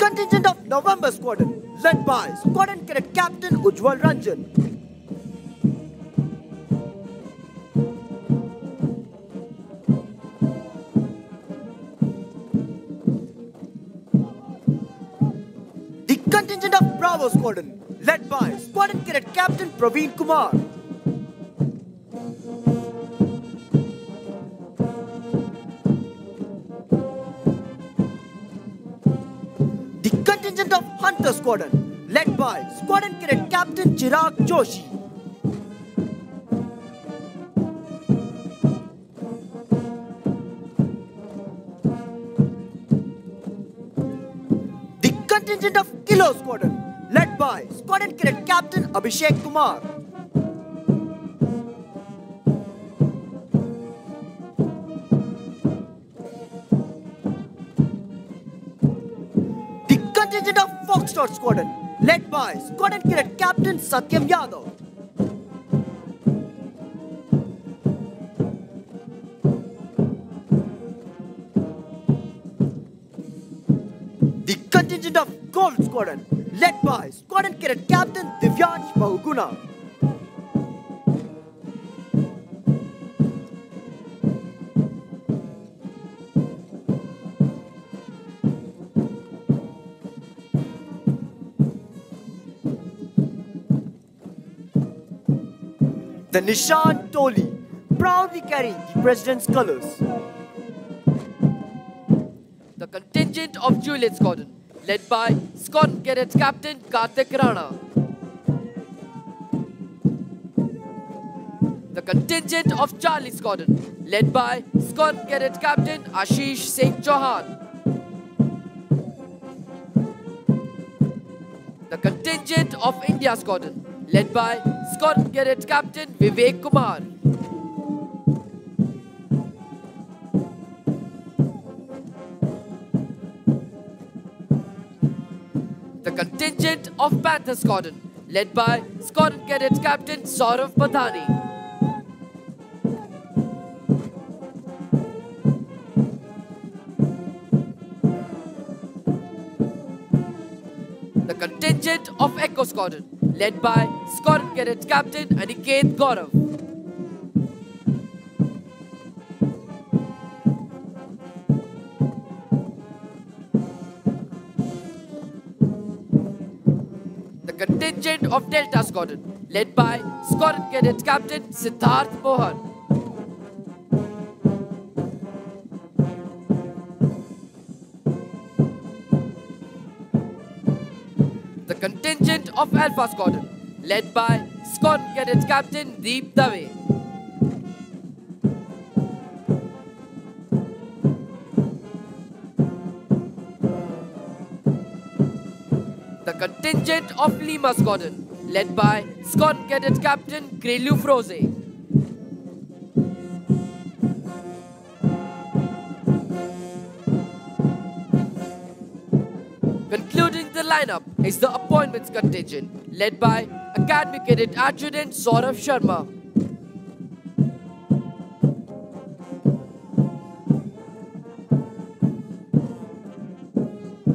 Contingent of November Squadron, led by Squadron Cadet Captain Ujwal Ranjan. The contingent of Bravo Squadron, led by Squadron Cadet Captain Praveen Kumar. Hunter Squadron, led by Squadron Cadet Captain Chirag Joshi. The contingent of Kilo Squadron, led by Squadron Cadet Captain Abhishek Kumar. Squadron, led by Squadron Cadet Captain Satyam Yadav. The contingent of Golf Squadron, led by Squadron Cadet Captain Divyansh Bahuguna. The Nishan Toli, proudly carrying the President's colors. The contingent of Juliet Squadron, led by Squadron Cadet Captain Kartik Rana. The contingent of Charlie Squadron, led by Squadron Cadet Captain Ashish Singh Chauhan. The contingent of India Squadron, led by Squadron Cadet Captain Vivek Kumar. The contingent of Panther Squadron, led by Squadron Cadet Captain Saurav Padhani. The contingent of Echo Squadron, led by Squadron Cadet Captain Aniket Gaurav. The contingent of Delta Squadron, led by Squadron Cadet Captain Siddharth Mohan. Contingent of Alpha Squadron, led by Squadron Cadet Captain Deep Dave. The contingent of Lima Squadron, led by Squadron Cadet Captain Krelu Froze. Concluding the lineup is the appointments contingent, led by Academy Cadet Adjutant Saurav Sharma.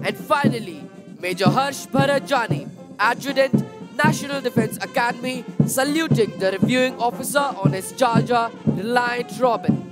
And finally, Major Harsh Bharajani, Adjutant, National Defense Academy, saluting the reviewing officer on his charger, Reliant Robin.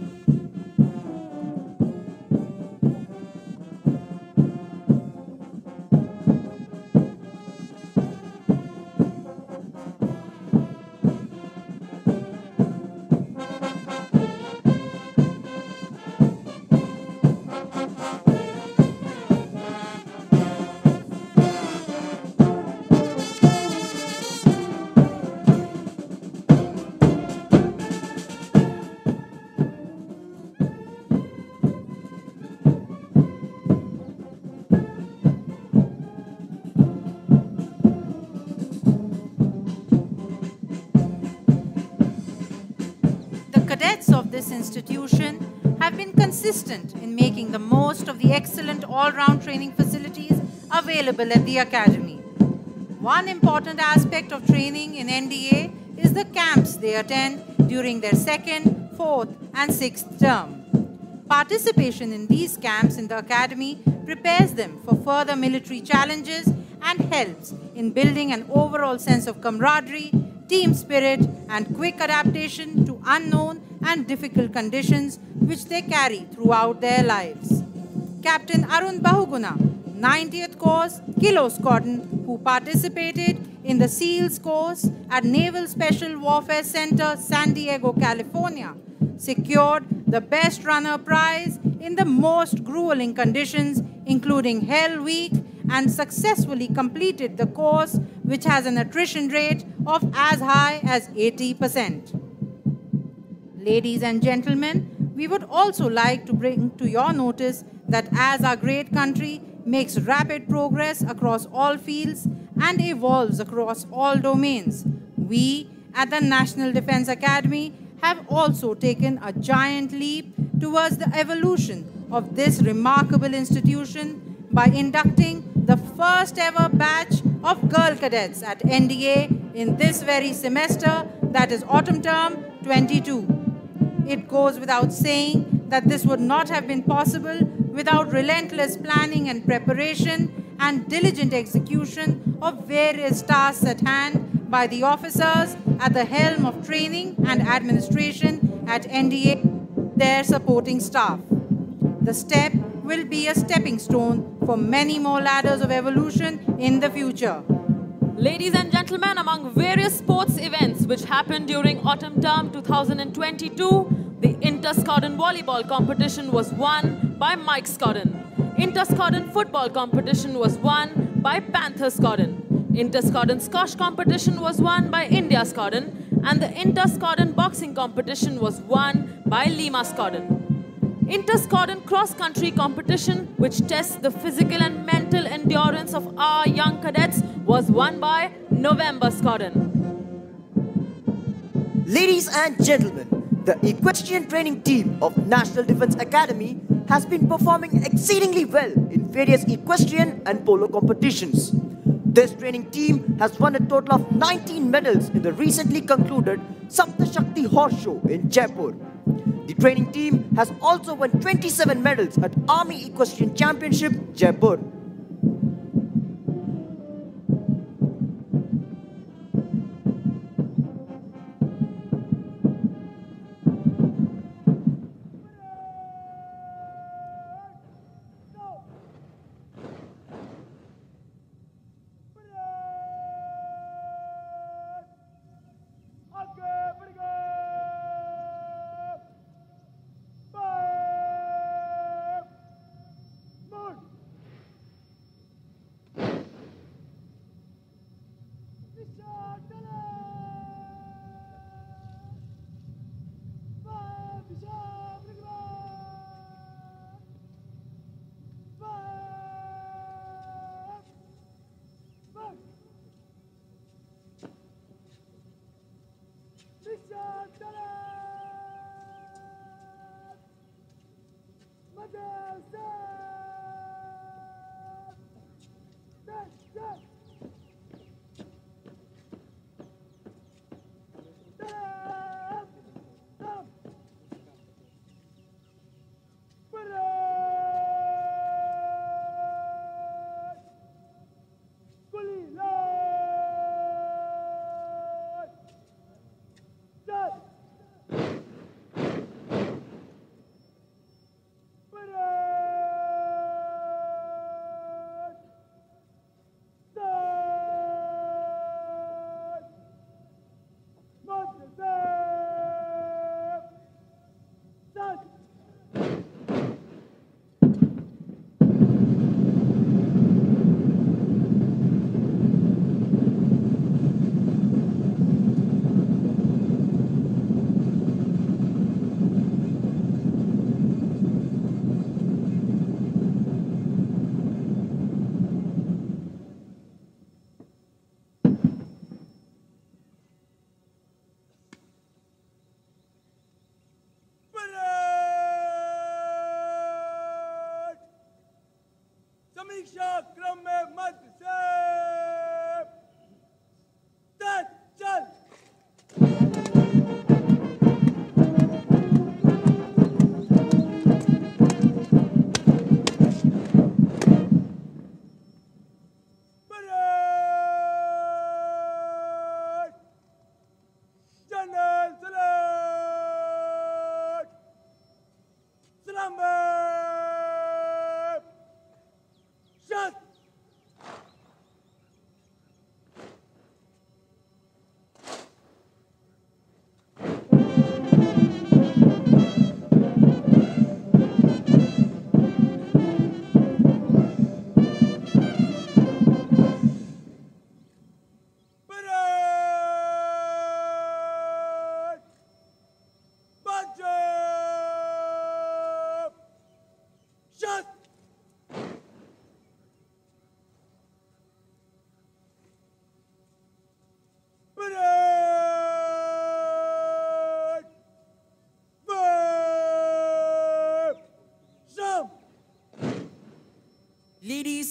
Consistent in making the most of the excellent all-round training facilities available at the academy. One important aspect of training in NDA is the camps they attend during their second, fourth, and sixth term. Participation in these camps in the academy prepares them for further military challenges and helps in building an overall sense of camaraderie, team spirit, and quick adaptation to unknown and difficult conditions which they carry throughout their lives. Captain Arun Bahuguna, 90th Course, Kilo Squadron, who participated in the SEALs course at Naval Special Warfare Center, San Diego, California, secured the Best Runner prize in the most grueling conditions, including Hell Week, and successfully completed the course, which has an attrition rate of as high as 80%. Ladies and gentlemen, we would also like to bring to your notice that as our great country makes rapid progress across all fields and evolves across all domains, we at the National Defense Academy have also taken a giant leap towards the evolution of this remarkable institution by inducting the first ever batch of girl cadets at NDA in this very semester, that is autumn term 22. It goes without saying that this would not have been possible without relentless planning and preparation and diligent execution of various tasks at hand by the officers at the helm of training and administration at NDA, their supporting staff. The step will be a stepping stone for many more ladders of evolution in the future. Ladies and gentlemen, among various sports events which happened during autumn term 2022, the Inter-Squadron volleyball competition was won by Mike Squadron. Inter-Squadron football competition was won by Panther Squadron. Inter-Squadron squash competition was won by India Squadron. And the Inter-Squadron boxing competition was won by Lima Squadron. Inter-Squadron cross-country competition, which tests the physical and mental endurance of our young cadets, was won by November Squadron. Ladies and gentlemen, the equestrian training team of National Defense Academy has been performing exceedingly well in various equestrian and polo competitions. This training team has won a total of 19 medals in the recently concluded Sapta Shakti Horse Show in Jaipur. The training team has also won 27 medals at Army Equestrian Championship, Jaipur.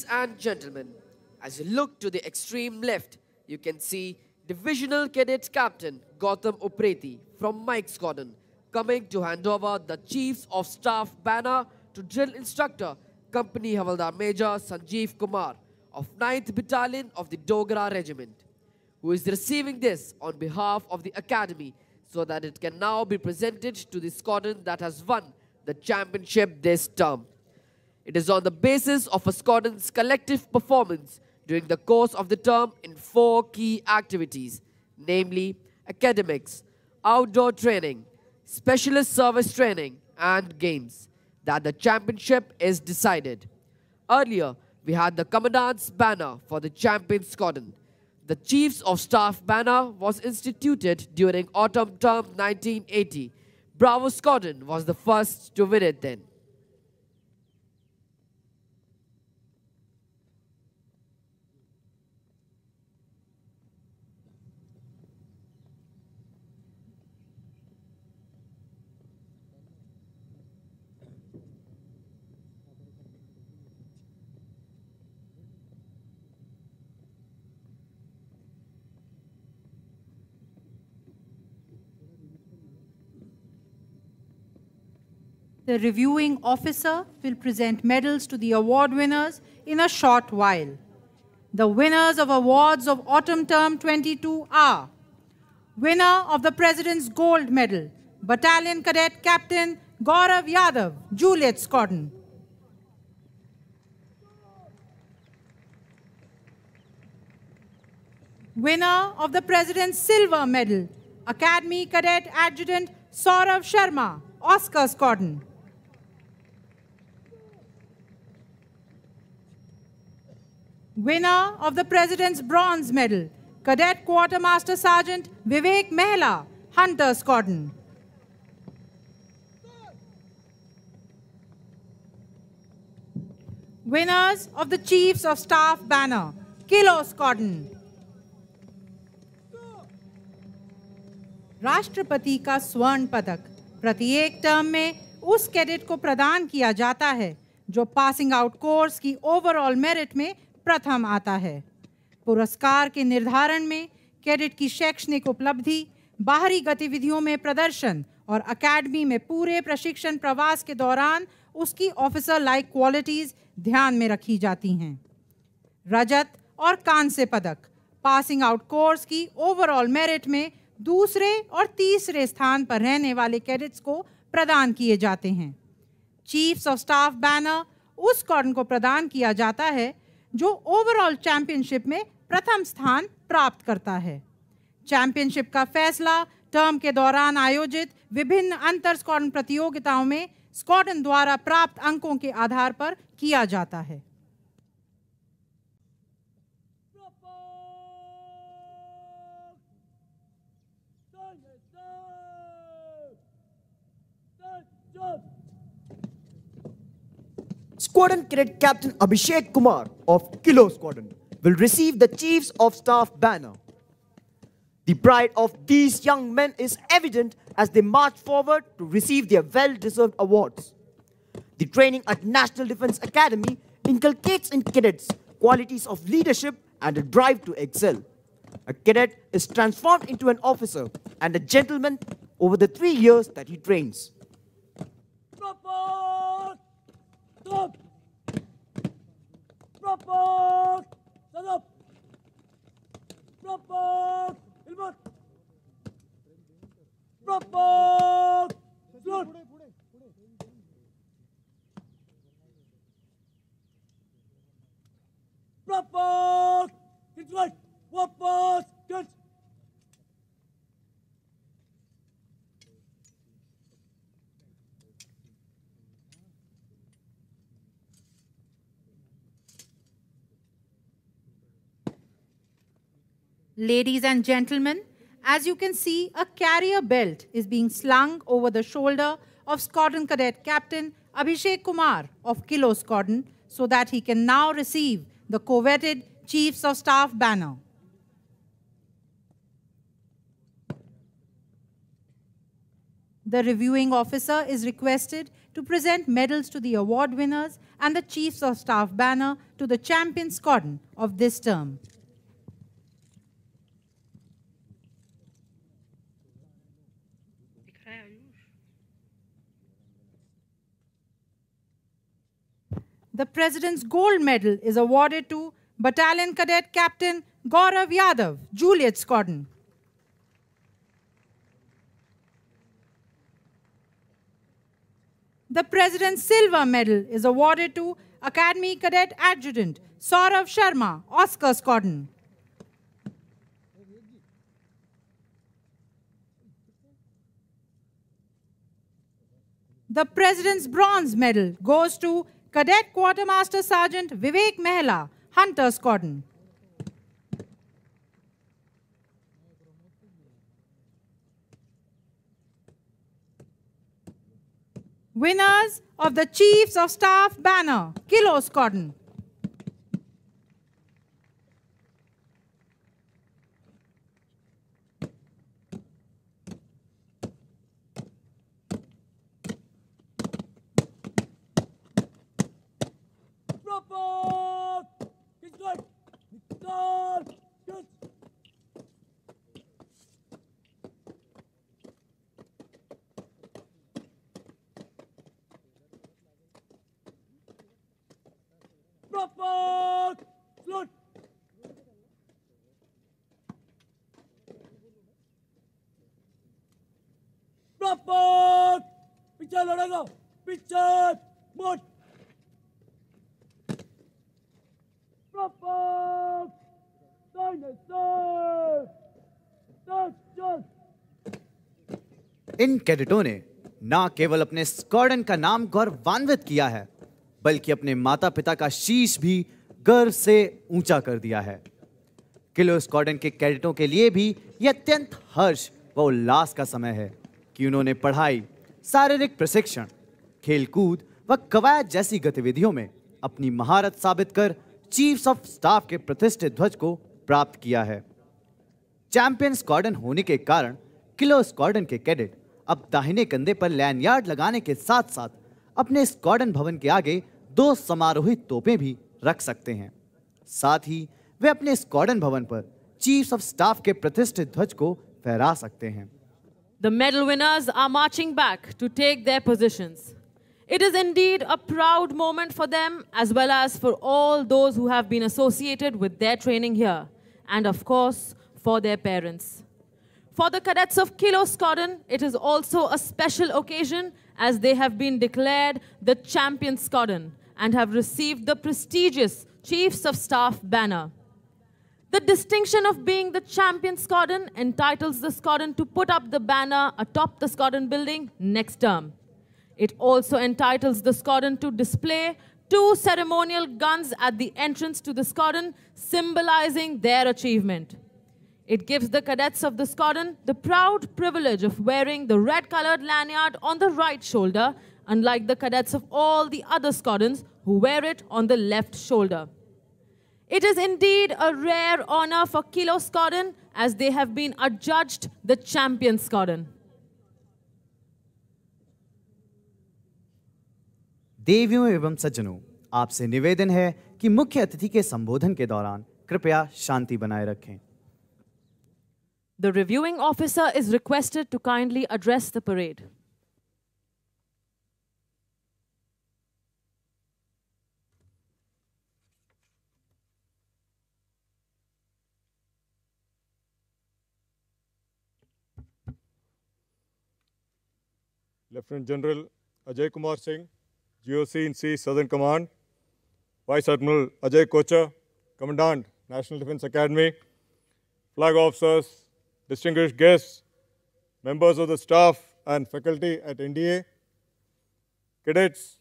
Ladies and gentlemen, as you look to the extreme left, you can see Divisional Cadet Captain Gautam Upreti from Mike Squadron coming to hand over the Chiefs of Staff banner to drill instructor Company Havaldar Major Sanjeev Kumar of 9th Battalion of the Dogra Regiment, who is receiving this on behalf of the Academy so that it can now be presented to the squadron that has won the championship this term. It is on the basis of a squadron's collective performance during the course of the term in four key activities, namely academics, outdoor training, specialist service training, and games, that the championship is decided. Earlier, we had the Commandant's banner for the champion squadron. The Chiefs of Staff banner was instituted during autumn term 1980. Bravo Squadron was the first to win it then. The reviewing officer will present medals to the award winners in a short while. The winners of awards of autumn term 22 are winner of the President's Gold Medal, Battalion Cadet Captain Gaurav Yadav, Juliet Squadron. Winner of the President's Silver Medal, Academy Cadet Adjutant Saurav Sharma, Oscar Squadron. Winner of the President's Bronze Medal, Cadet Quartermaster Sergeant Vivek Mehla, Hunter Squadron. Winners of the Chiefs of Staff banner, Kilo Squadron. राष्ट्रपति का स्वर्ण पदक प्रत्येक term में उस cadet को प्रदान किया जाता है जो पासिंग आउट कोर्स की ओवरऑल मेरिट में प्रथम आता है। पुरस्कार के निर्धारण में कैडेट की शैक्षणिक उपलब्धि, बाहरी गतिविधियों में प्रदर्शन और अकेडमी में पूरे प्रशिक्षण प्रवास के दौरान उसकी ऑफिसर लाइक क्वालिटीज ध्यान में रखी जाती हैं। रजत और कांस्य पदक, पासिंग आउट कोर्स की ओवरऑल मेरिट में दूसरे और तीसरे स्थान पर रहने वाले कैडेट्स को प्रदान किए जाते हैं। चीफ्स ऑफ़ स्टाफ बैनर, उस कॉर्न को प्रदान किया जाता है जो ओवरऑल चैंपियनशिप में प्रथम स्थान प्राप्त करता है। चैंपियनशिप का फैसला टर्म के दौरान आयोजित विभिन्न अंतर स्कॉटन प्रतियोगिताओं में स्कॉटन द्वारा प्राप्त अंकों के आधार पर किया जाता है। Squadron Cadet Captain Abhishek Kumar of Kilo Squadron will receive the Chiefs of Staff banner. The pride of these young men is evident as they march forward to receive their well deserved awards. The training at National Defense Academy inculcates in cadets qualities of leadership and a drive to excel. A cadet is transformed into an officer and a gentleman over the three years that he trains. Stop! Proper! Stand up! Proper! Helmet! Proper! Salute! Proper! Kids right! Proper! Kids! Ladies and gentlemen, as you can see, a carrier belt is being slung over the shoulder of Squadron Cadet Captain Abhishek Kumar of Kilo Squadron so that he can now receive the coveted Chiefs of Staff banner. The reviewing officer is requested to present medals to the award winners and the Chiefs of Staff banner to the champion squadron of this term. The President's Gold Medal is awarded to Battalion Cadet Captain Gaurav Yadav, Juliet Squadron. The President's Silver Medal is awarded to Academy Cadet Adjutant Saurav Sharma, Oscar Squadron. The President's Bronze Medal goes to Cadet Quartermaster Sergeant Vivek Mehla, Hunter Squadron. Winners of the Chiefs of Staff banner, Kilo Squadron. Stopper! He's good! He's good! Good! Stopper! Good! Stopper! Picture, Lorenzo! Picture! Move! पीछे मोड़ proper dinosaur Dinosaur! इन कैडेटों ने ना केवल अपने squadron का नाम गौरवान्वित किया है, बल्कि अपने माता पिता का शीश भी गर्व से ऊँचा कर दिया है किलो स्क्वाड्रन के कैडेटों के लिए भी यह अत्यंत हर्ष व उल्लास का समय है कि उन्होंने पढ़ाई, शारीरिक प्रशिक्षण, खेलकूद व कवायद जैसी गतिविधियों में अपनी महारत साबित कर चीफ्स ऑफ़ स्टाफ के प्रतिष्ठित ध्वज को प्राप्त किया है। चैंपियन स्क्वाड्रन होने के कारण किलो स्क्वाड्रन के कैडेट अब दाहिने कंधे पर लैंडयार्ड लगाने के साथ साथ अपने स्क्वाड्रन भवन के आगे दो समारोही तोपें भी रख सकते हैं। साथ ही वे अपने स्क्वाड्रन भवन पर चीफ ऑफ़ स्टाफ के प्रतिष्ठित ध्वज को फहरा सकते हैं। The medal winners are marching back to take their positions. It is indeed a proud moment for them as well as for all those who have been associated with their training here, and of course, for their parents. For the cadets of Kilo Squadron, it is also a special occasion as they have been declared the champion squadron and have received the prestigious Chiefs of Staff banner. The distinction of being the champion squadron entitles the squadron to put up the banner atop the squadron building next term. It also entitles the squadron to display two ceremonial guns at the entrance to the squadron, symbolizing their achievement. It gives the cadets of the squadron the proud privilege of wearing the red colored lanyard on the right shoulder, unlike the cadets of all the other squadrons who wear it on the left shoulder. It is indeed a rare honor for Kilo Squadron as they have been adjudged the champion squadron. देवियों एवं सज्जनों आपसे निवेदन है कि मुख्य अतिथि के संबोधन के दौरान कृपया शांति बनाए रखें। The reviewing officer is requested to kindly address the parade lieutenant general Ajay Kumar Singh GOC C Southern Command, Vice Admiral Ajay Kochhar, Commandant, National Defense Academy, flag officers, distinguished guests, members of the staff and faculty at NDA, cadets,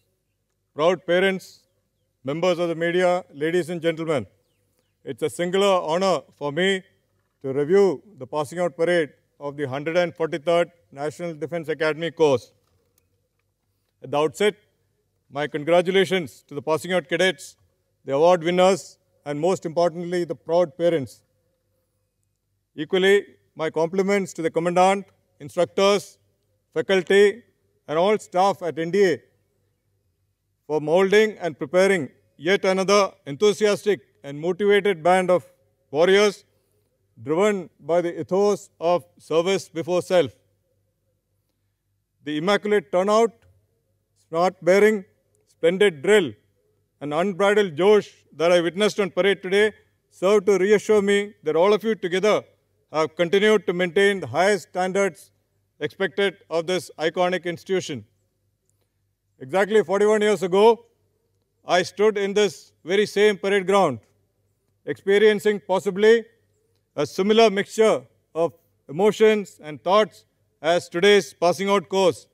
proud parents, members of the media, ladies and gentlemen. It's a singular honor for me to review the passing out parade of the 143rd National Defense Academy course. At the outset, my congratulations to the passing out cadets, the award winners, and most importantly, the proud parents. Equally, my compliments to the Commandant, instructors, faculty, and all staff at NDA for molding and preparing yet another enthusiastic and motivated band of warriors driven by the ethos of service before self. The immaculate turnout, smart bearing, splendid drill, and unbridled josh that I witnessed on parade today serve to reassure me that all of you together have continued to maintain the highest standards expected of this iconic institution. Exactly 41 years ago, I stood in this very same parade ground, experiencing possibly a similar mixture of emotions and thoughts as today's passing out course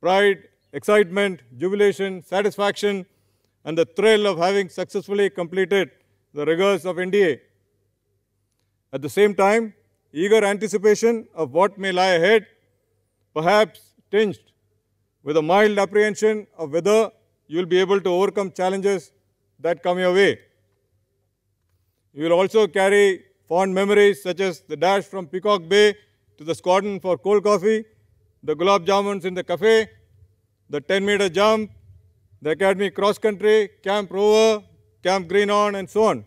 pride, excitement, jubilation, satisfaction, and the thrill of having successfully completed the rigors of NDA. At the same time, eager anticipation of what may lie ahead, perhaps tinged with a mild apprehension of whether you will be able to overcome challenges that come your way. You will also carry fond memories such as the dash from Peacock Bay to the squadron for cold coffee, the gulab jamuns in the cafe, the 10 meter jump, the academy cross country, Camp Rover, Camp Greenhorn, and so on.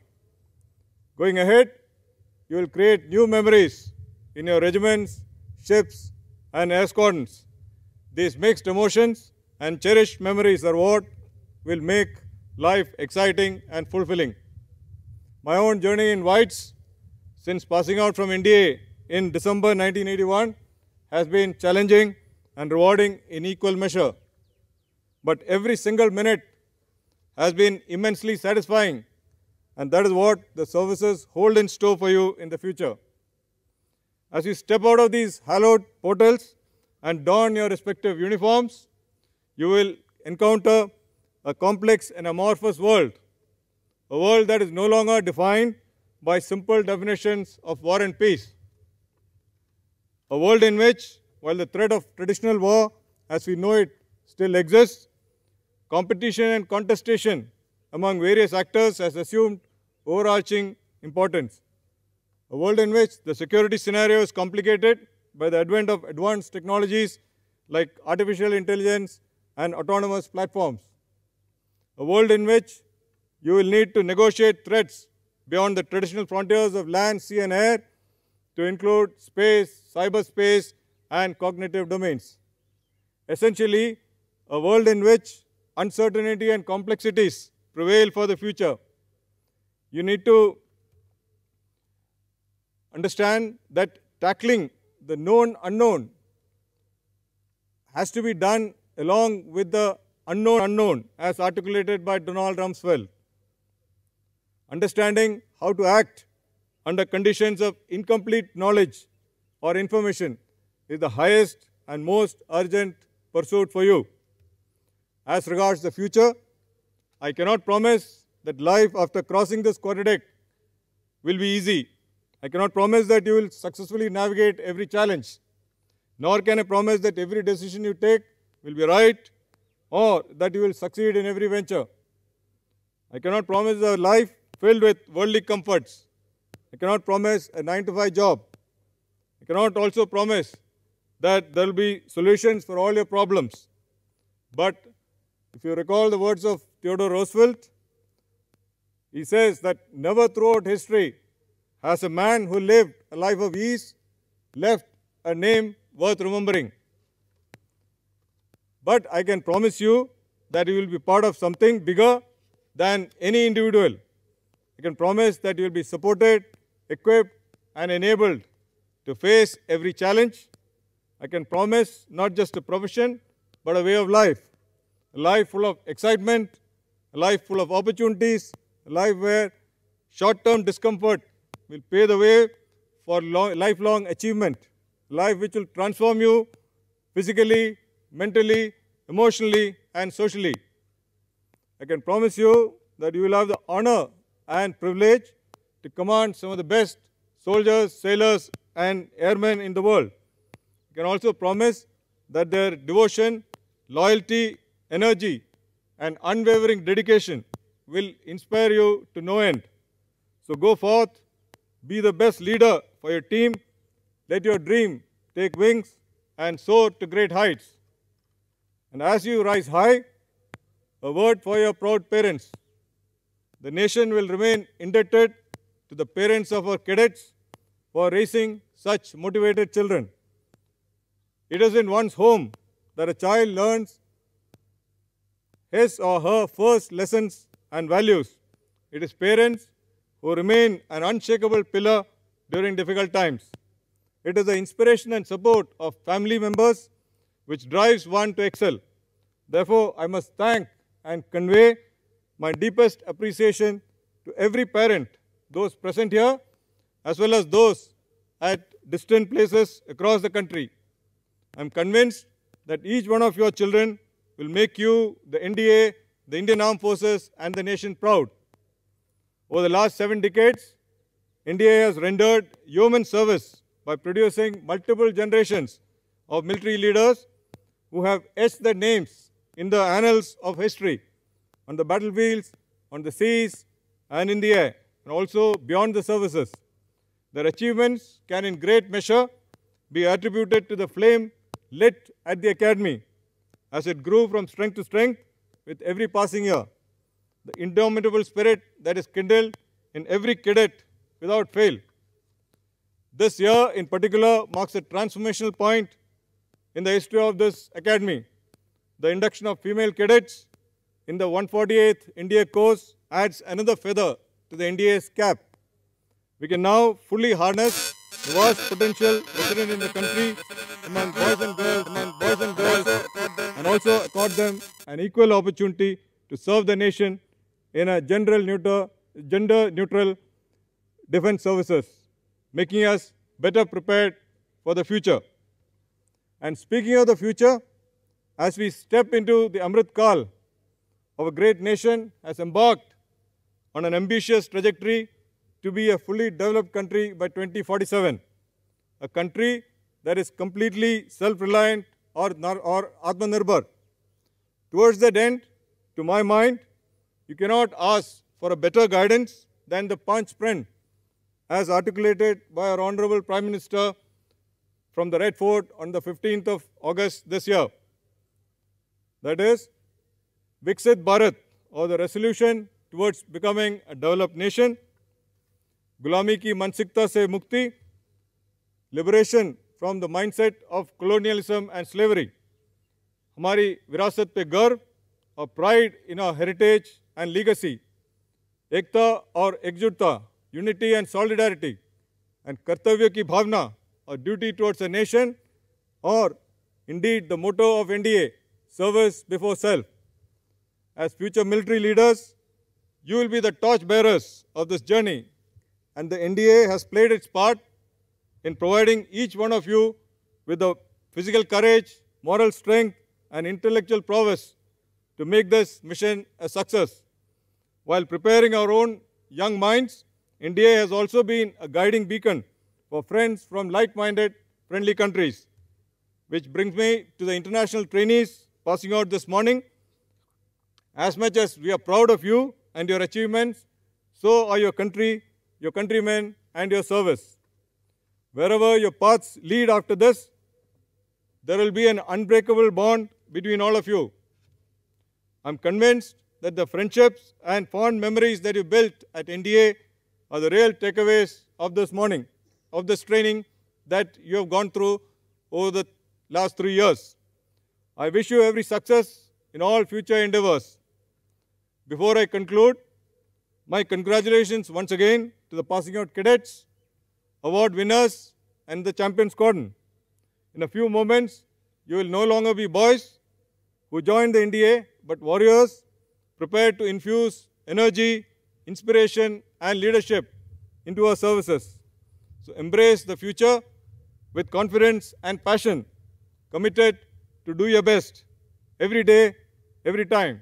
Going ahead, you will create new memories in your regiments, ships, and squadrons. These mixed emotions and cherished memories are what will make life exciting and fulfilling. My own journey in Whites since passing out from NDA in December 1981 has been challenging and rewarding in equal measure. But every single minute has been immensely satisfying, and that is what the services hold in store for you in the future. As you step out of these hallowed portals and don your respective uniforms, you will encounter a complex and amorphous world, a world that is no longer defined by simple definitions of war and peace. A world in which, while the threat of traditional war as we know it still exists, competition and contestation among various actors has assumed overarching importance. A world in which the security scenario is complicated by the advent of advanced technologies like artificial intelligence and autonomous platforms. A world in which you will need to negotiate threats beyond the traditional frontiers of land, sea, and air to include space, cyberspace, and cognitive domains. Essentially, a world in which uncertainty and complexities prevail for the future. You need to understand that tackling the known unknown has to be done along with the unknown unknown as articulated by Donald Rumsfeld. Understanding how to act under conditions of incomplete knowledge or information is the highest and most urgent pursuit for you. As regards the future, I cannot promise that life after crossing this quadrant will be easy. I cannot promise that you will successfully navigate every challenge. Nor can I promise that every decision you take will be right or that you will succeed in every venture. I cannot promise a life filled with worldly comforts. I cannot promise a 9 to 5 job. I cannot also promise that there will be solutions for all your problems. But If you recall the words of Theodore Roosevelt, he says that never throughout history has a man who lived a life of ease left a name worth remembering. But I can promise you that you will be part of something bigger than any individual. I can promise that you will be supported, equipped, and enabled to face every challenge. I can promise not just a profession, but a way of life. A life full of excitement, a life full of opportunities, a life where short term discomfort will pave the way for long, lifelong achievement, a life which will transform you physically, mentally, emotionally, and socially. I can promise you that you will have the honor and privilege to command some of the best soldiers, sailors, and airmen in the world. I can also promise that their devotion, loyalty, energy, and unwavering dedication will inspire you to no end. So go forth, be the best leader for your team, let your dream take wings, and soar to great heights. And as you rise high, a word for your proud parents. The nation will remain indebted to the parents of our cadets for raising such motivated children. It is in one's home that a child learns his or her first lessons and values. It is parents who remain an unshakable pillar during difficult times. It is the inspiration and support of family members which drives one to excel. Therefore, I must thank and convey my deepest appreciation to every parent, those present here, as well as those at distant places across the country. I am convinced that each one of your children will make you, the NDA, the Indian Armed Forces, and the nation proud. Over the last seven decades, India has rendered yeoman service by producing multiple generations of military leaders who have etched their names in the annals of history on the battlefields, on the seas, and in the air, and also beyond the services. Their achievements can, in great measure, be attributed to the flame lit at the academy as it grew from strength to strength with every passing year. The indomitable spirit that is kindled in every cadet without fail. This year, in particular, marks a transformational point in the history of this academy. The induction of female cadets in the 148th India course adds another feather to the NDA's cap. We can now fully harness the vast potential resident in the country among boys and girls, among boys and girls, and also accord them an equal opportunity to serve the nation in a general neutral, gender neutral defense services, making us better prepared for the future. And speaking of the future, as we step into the Amrit Kal, our great nation has embarked on an ambitious trajectory to be a fully developed country by 2047, a country that is completely self-reliant or, or Atmanirbhar. Towards that end, to my mind, you cannot ask for a better guidance than the Panch Pran as articulated by our Honorable Prime Minister from the Red Fort on the 15th of August this year. That is, Viksit Bharat or the resolution towards becoming a developed nation, Gulami ki Mansikta se Mukti, liberation from the mindset of colonialism and slavery हमारी विरासत पे गर्व और pride in our heritage and legacy एकता और एकजुटता unity and solidarity and कर्तव्य की भावना और ड्यूटी टुवर्ड्स अ नेशन और indeed the motto of NDA, service before self. As future military leaders, you will be the torch bearers of this journey and the NDA has played its part in providing each one of you with the physical courage, moral strength, and intellectual prowess to make this mission a success. While preparing our own young minds, India has also been a guiding beacon for friends from like-minded, friendly countries. Which brings me to the international trainees passing out this morning. As much as we are proud of you and your achievements, so are your country your countrymen, and your service. Wherever your paths lead after this, there will be an unbreakable bond between all of you. I'm convinced that the friendships and fond memories that you built at NDA are the real takeaways of this morning, of this training that you have gone through over the last three years. I wish you every success in all future endeavors. Before I conclude, my congratulations once again to the passing out cadets, award winners, and the champion squadron. In a few moments, you will no longer be boys who joined the NDA, but warriors prepared to infuse energy, inspiration, and leadership into our services. So embrace the future with confidence and passion, committed to do your best every day, every time.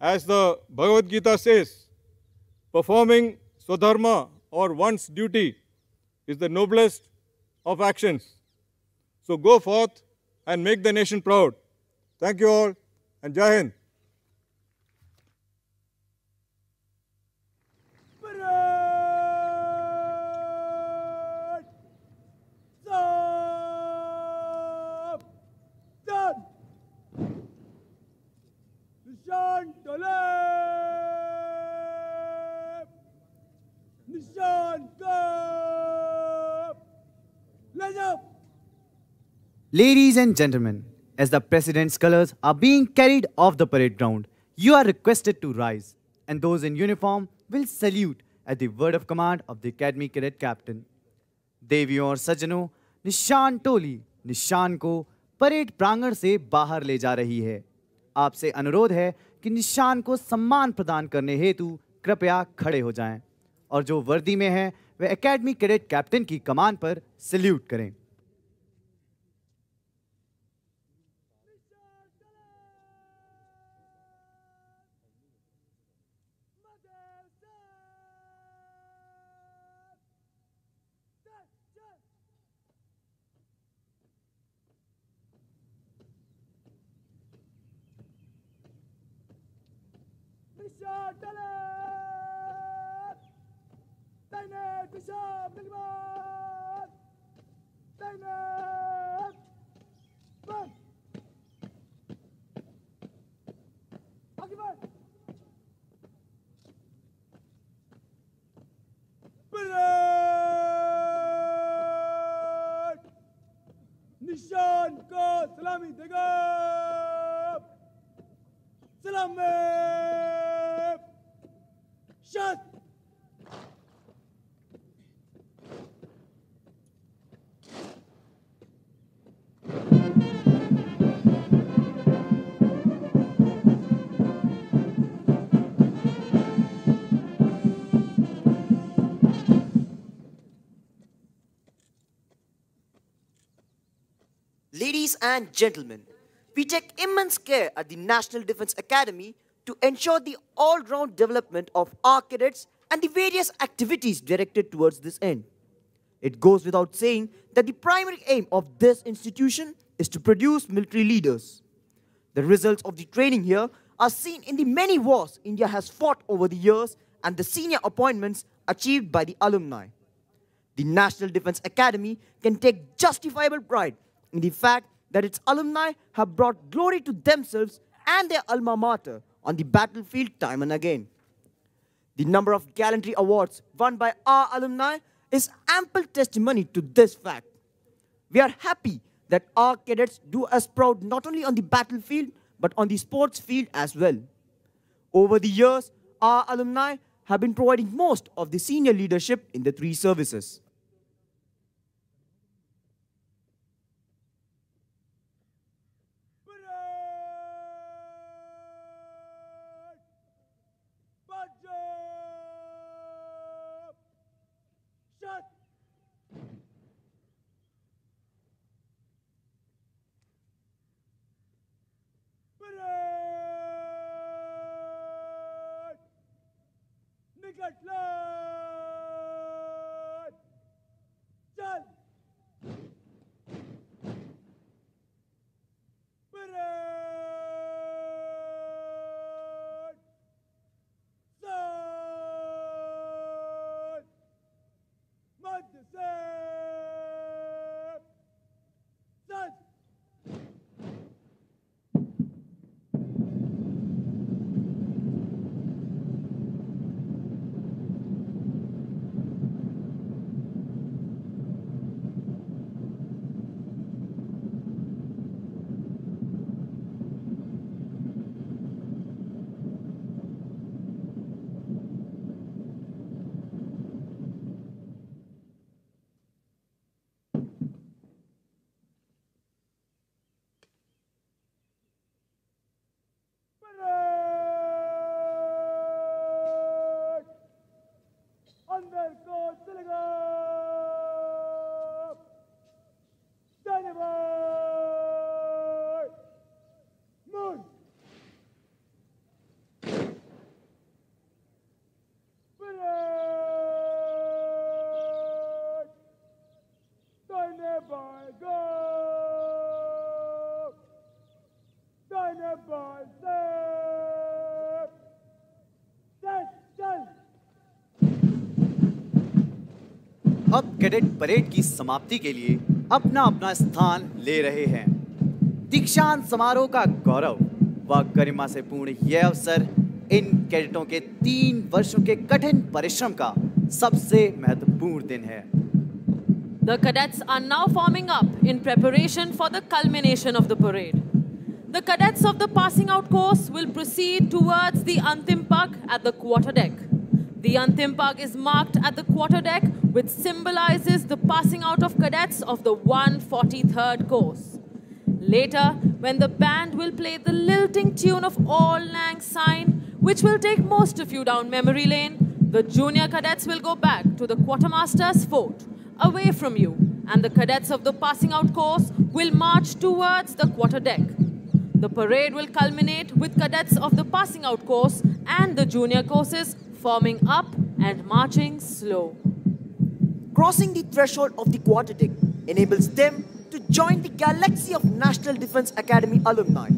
As the Bhagavad Gita says, performing swadharma or one's duty is the noblest of actions. So go forth and make the nation proud. Thank you all and Jai Hind. Done! Ladies and gentlemen, as the president's colors are being carried off the parade ground, you are requested to rise, and those in uniform will salute at the word of command of the Academy Cadet Captain. देवियों और सज्जनों निशान टोली निशान को parade प्रांगण से बाहर ले जा रही है आपसे अनुरोध है कि निशान को सम्मान प्रदान करने हेतु कृपया खड़े हो जाएँ और जो वर्दी में है वे एकेडमी कैडेट कैप्टन की कमान पर सल्यूट करें الحساب بالمال زينب بن أكبر بلاد نشان کو سلامی دگاب سلام شد Ladies and gentlemen, we take immense care at the National Defense Academy to ensure the all round development of our cadets and the various activities directed towards this end. It goes without saying that the primary aim of this institution is to produce military leaders. The results of the training here are seen in the many wars India has fought over the years and the senior appointments achieved by the alumni. The National Defense Academy can take justifiable pride in the fact that its alumni have brought glory to themselves and their alma mater on the battlefield time and again. The number of gallantry awards won by our alumni is ample testimony to this fact. We are happy that our cadets do us proud not only on the battlefield but on the sports field as well. Over the years, our alumni have been providing most of the senior leadership in the three services. Cadet parade की समाप्ति के लिए अपना अपना स्थान ले रहे हैं दीक्षांत समारोह का गौरव व गरिमा से पूर्ण यह अवसर इन कैडेटों के तीन वर्षों के कठिन परिश्रम का सबसे महत्वपूर्ण दिन है The cadets are now forming up in preparation for the culmination of the parade. The cadets of the passing out course will proceed towards the Antim Pag at the quarterdeck. The Antim Pag is marked at the quarterdeck, which symbolizes the passing out of cadets of the 143rd course. Later, when the band will play the lilting tune of Auld Lang Syne, which will take most of you down memory lane, the junior cadets will go back to the quartermaster's fort, away from you, and the cadets of the passing out course will march towards the quarterdeck. The parade will culminate with cadets of the passing out course and the junior courses forming up and marching slow. Crossing the threshold of the quarterdeck enables them to join the galaxy of National Defense Academy alumni.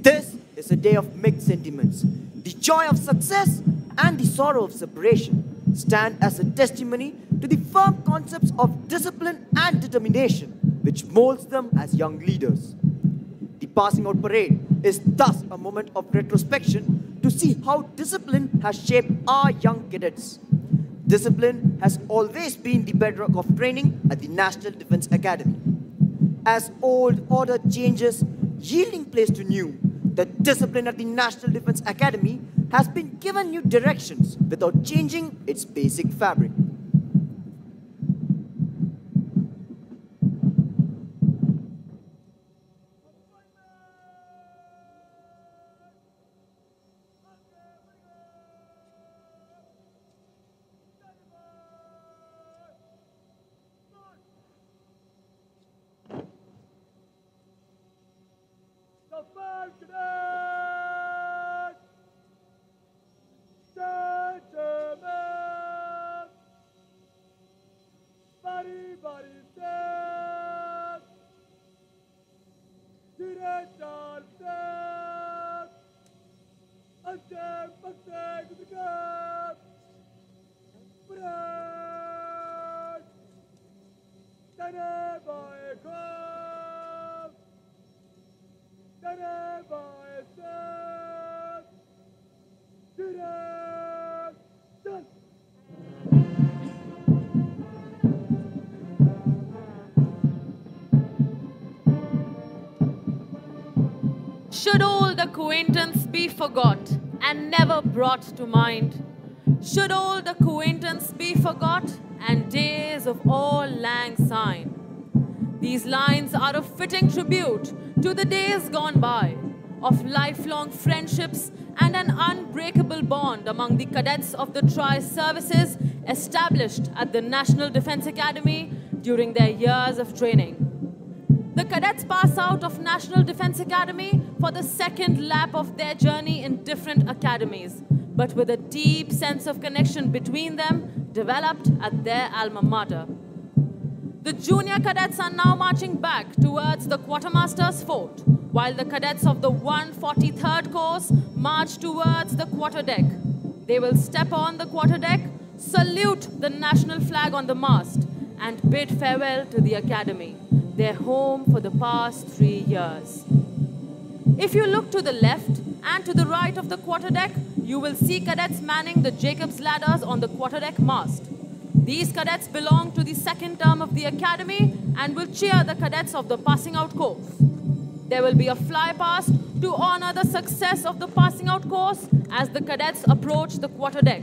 This is a day of mixed sentiments. The joy of success and the sorrow of separation stand as a testimony to the firm concepts of discipline and determination which molds them as young leaders. The passing out parade is thus a moment of retrospection to see how discipline has shaped our young cadets. Discipline has always been the bedrock of training at the National Defense Academy. As old order changes, yielding place to new, the discipline at the National Defense Academy has been given new directions without changing its basic fabric. Acquaintance be forgot and never brought to mind? Should old acquaintance be forgot and days of auld lang syne? These lines are a fitting tribute to the days gone by of lifelong friendships and an unbreakable bond among the cadets of the tri services established at the National Defense Academy during their years of training. The cadets pass out of National Defense Academy for the second lap of their journey in different academies, but with a deep sense of connection between them developed at their alma mater. The junior cadets are now marching back towards the quartermaster's fort, while the cadets of the 143rd course march towards the quarterdeck. They will step on the quarterdeck, salute the national flag on the mast, and bid farewell to the academy, their home for the past three years. If you look to the left and to the right of the quarterdeck, you will see cadets manning the Jacob's ladders on the quarterdeck mast. These cadets belong to the second term of the academy and will cheer the cadets of the passing out course. There will be a fly past to honor the success of the passing out course as the cadets approach the quarterdeck.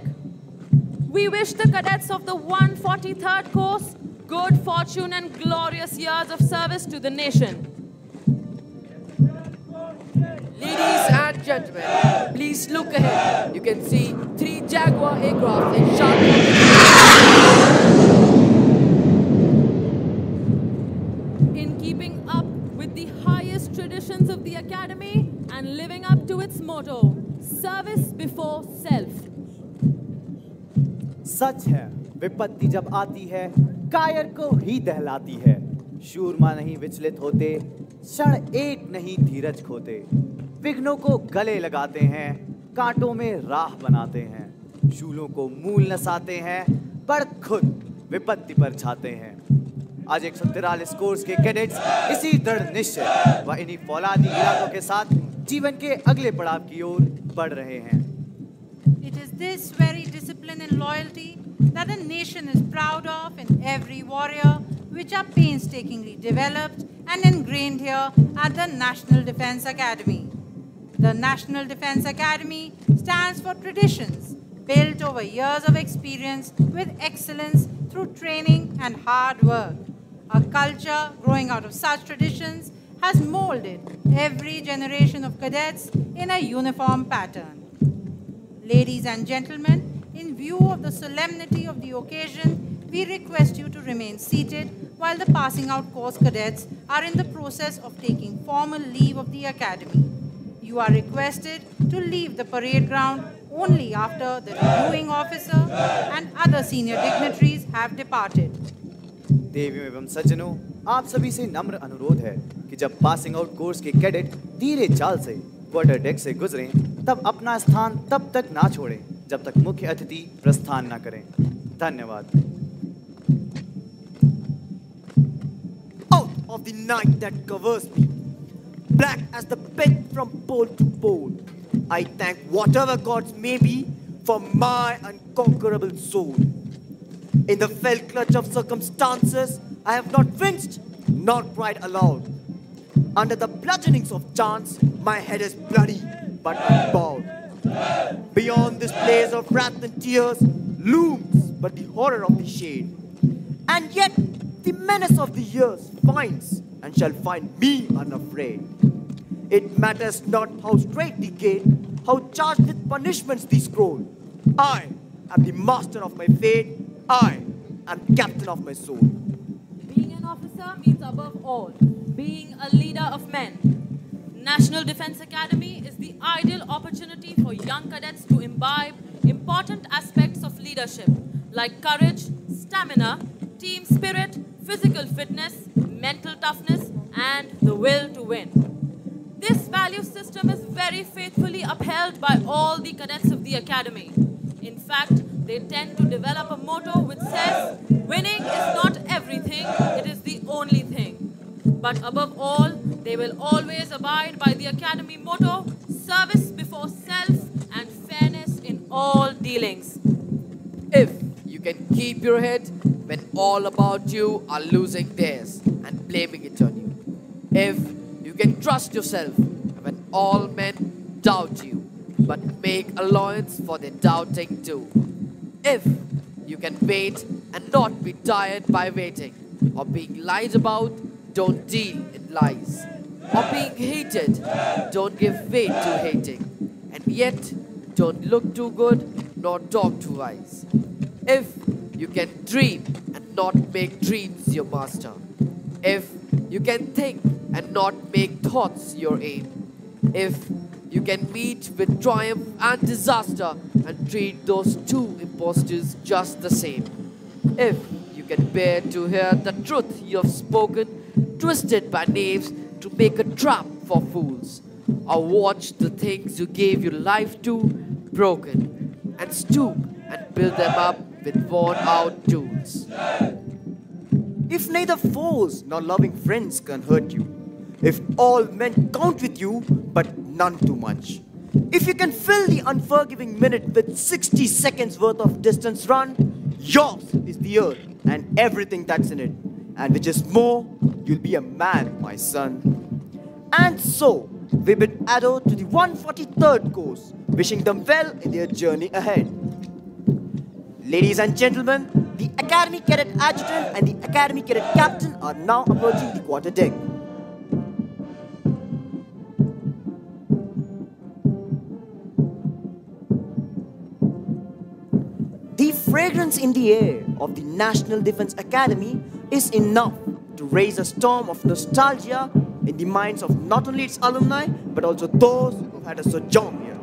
We wish the cadets of the 143rd course good fortune and glorious years of service to the nation. Ladies and gentlemen, please look ahead. You can see three Jaguar aircraft in sharp in keeping up with the highest traditions of the Academy and living up to its motto service before self. सच है विपत्ति जब आती है कायर को ही दहलाती है शूरमा नहीं विचलित होते क्षण एक नहीं धीरज खोते विघ्नों को गले लगाते हैं कांटों में राह बनाते हैं शूलों को मूल नसाते हैं पर खुद विपत्ति पर छाते हैं आज एक सौ तिरालीस कोर्स के कैडेट्स इसी दृढ़ निश्चय व इन्हीं फौलादी इरादों के साथ जीवन के अगले पड़ाव की ओर बढ़ रहे हैं It is this very discipline and loyalty that the nation is proud of in every warrior, which are painstakingly developed and ingrained here at the National Defense Academy. The National Defense Academy stands for traditions built over years of experience with excellence through training and hard work. A culture growing out of such traditions has molded every generation of cadets in a uniform pattern. Ladies and gentlemen, in view of the solemnity of the occasion, we request you to remain seated while the passing out course cadets are in the process of taking formal leave of the Academy. You are requested to leave the parade ground only after the reviewing officer and other senior dignitaries have departed. देवियों एवं सज्जनों आप सभी से नम्र अनुरोध है कि जब पासिंग आउट कोर्स के कैडेट धीरे चाल से क्वार्टर डेक से गुजरें तब अपना स्थान तब तक ना छोड़ें जब तक मुख्य अतिथि प्रस्थान ना करें धन्यवाद out of the night that covers me, black as the pit from pole to pole. I thank whatever gods may be for my unconquerable soul. In the fell clutch of circumstances, I have not flinched nor cried aloud. Under the bludgeonings of chance, my head is bloody but unbowed. Beyond this place of wrath and tears looms but the horror of the shade. And yet the menace of the years finds and shall find me unafraid. It matters not how straight the gate, how charged with punishments the scroll. I am the master of my fate. I am captain of my soul. Being an officer means above all being a leader of men. National Defense Academy is the ideal opportunity for young cadets to imbibe important aspects of leadership like courage, stamina, team spirit, physical fitness, mental toughness, and the will to win. This value system is very faithfully upheld by all the cadets of the Academy. In fact, they tend to develop a motto which says, winning is not everything, it is the only thing. But above all, they will always abide by the Academy motto, service before self and fairness in all dealings. If you can keep your head when all about you are losing theirs and blaming it on you. If you can trust yourself when all men doubt you, but make allowance for their doubting too. If you can wait and not be tired by waiting, or being lied about, don't deal in lies, or being hated, don't give way to hating, and yet don't look too good nor talk too wise. If you can dream and not make dreams your master, if you can think and not make thoughts your aim, if you can meet with triumph and disaster and treat those two impostors just the same, if you can bear to hear the truth you have spoken, twisted by knaves to make a trap for fools, or watch the things you gave your life to broken, and stoop and build them up with worn out tools. If neither foes nor loving friends can hurt you, if all men count with you, but none too much, if you can fill the unforgiving minute with 60 seconds worth of distance run, yours is the earth and everything that's in it. And which is more, you'll be a man, my son. And so, we bid adieu to the 143rd course, wishing them well in their journey ahead. Ladies and gentlemen, the Academy Cadet Adjutant and the Academy Cadet Captain are now approaching the quarter deck. The fragrance in the air of the National Defense Academy is enough to raise a storm of nostalgia in the minds of not only its alumni but also those who've had a sojourn here.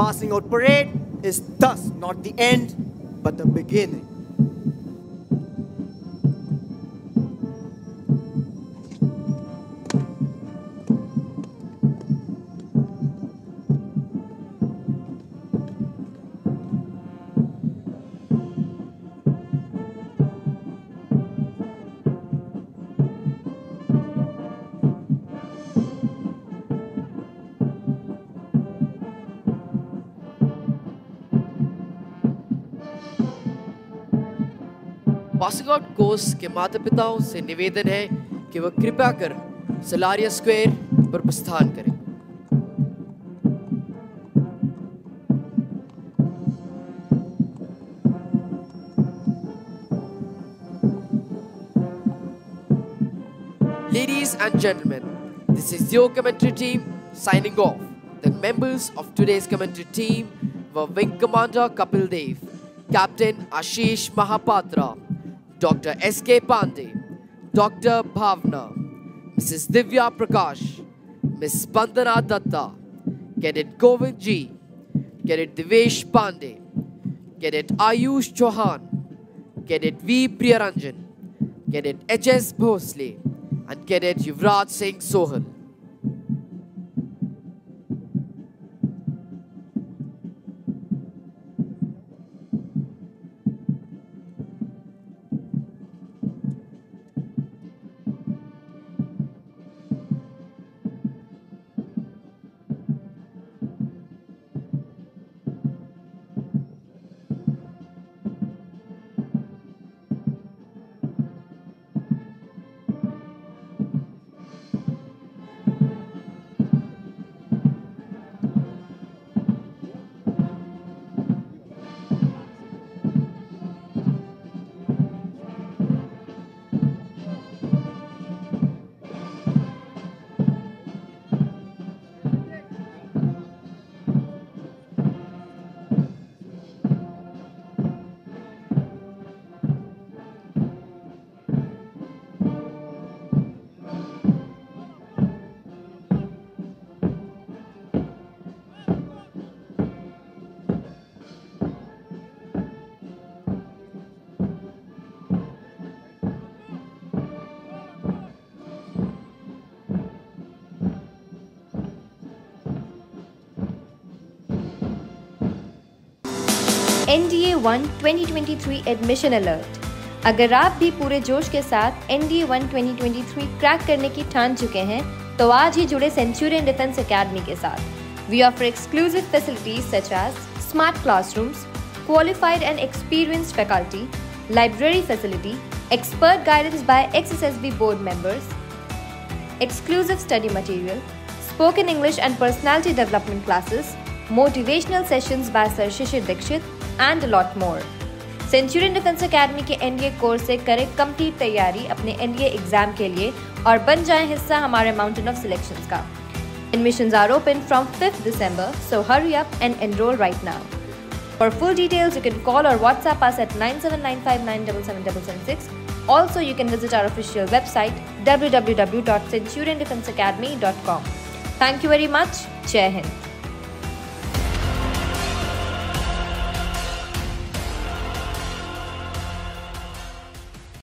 Passing out parade is thus not the end, but the beginning. Out course के माता पिताओं से निवेदन है कि वह कृपया कर Salaria square पर प्रस्थान करें Ladies and gentlemen, this is your commentary team signing off. The members of today's commentary team were Wing Commander Kapil Dev, Captain Ashish Mahapatra, Dr. S.K. Pandey, Dr. Bhavna, Mrs. Divya Prakash, Ms. Bandana Datta, Cadet Govind G, Cadet Devesh Pandey, Cadet Ayush Chauhan, Cadet V. Priyaranjan, Cadet H.S. Bhosle, and Cadet Yuvraj Singh Sohal. NDA1 2023 admission alert अगर आप भी पूरे जोश के साथ NDA1 2023 crack करने की ठान चुके हैं तो आज ही जुड़े सेंचुरियन डिफेंस एकेडमी के साथ। We offer exclusive facilities such as smart classrooms qualified and experienced faculty library facility expert guidance by ex board members exclusive study material spoken english and personality development classes, motivational sessions by sir shishir dikshit and a lot more. Centurion defence academy के NDA course से करें complete तैयारी अपने NDA exam के लिए और बन जाएं हिस्सा हमारे माउंटेन ऑफ सिलेक्शंस का Admissions are open from 5th December, so hurry up and enroll right now. For full details, you can call or WhatsApp us at 9795977776. Also, you can visit our official website www.centuriondefenseacademy.com. Thank you very much. Jai Hind.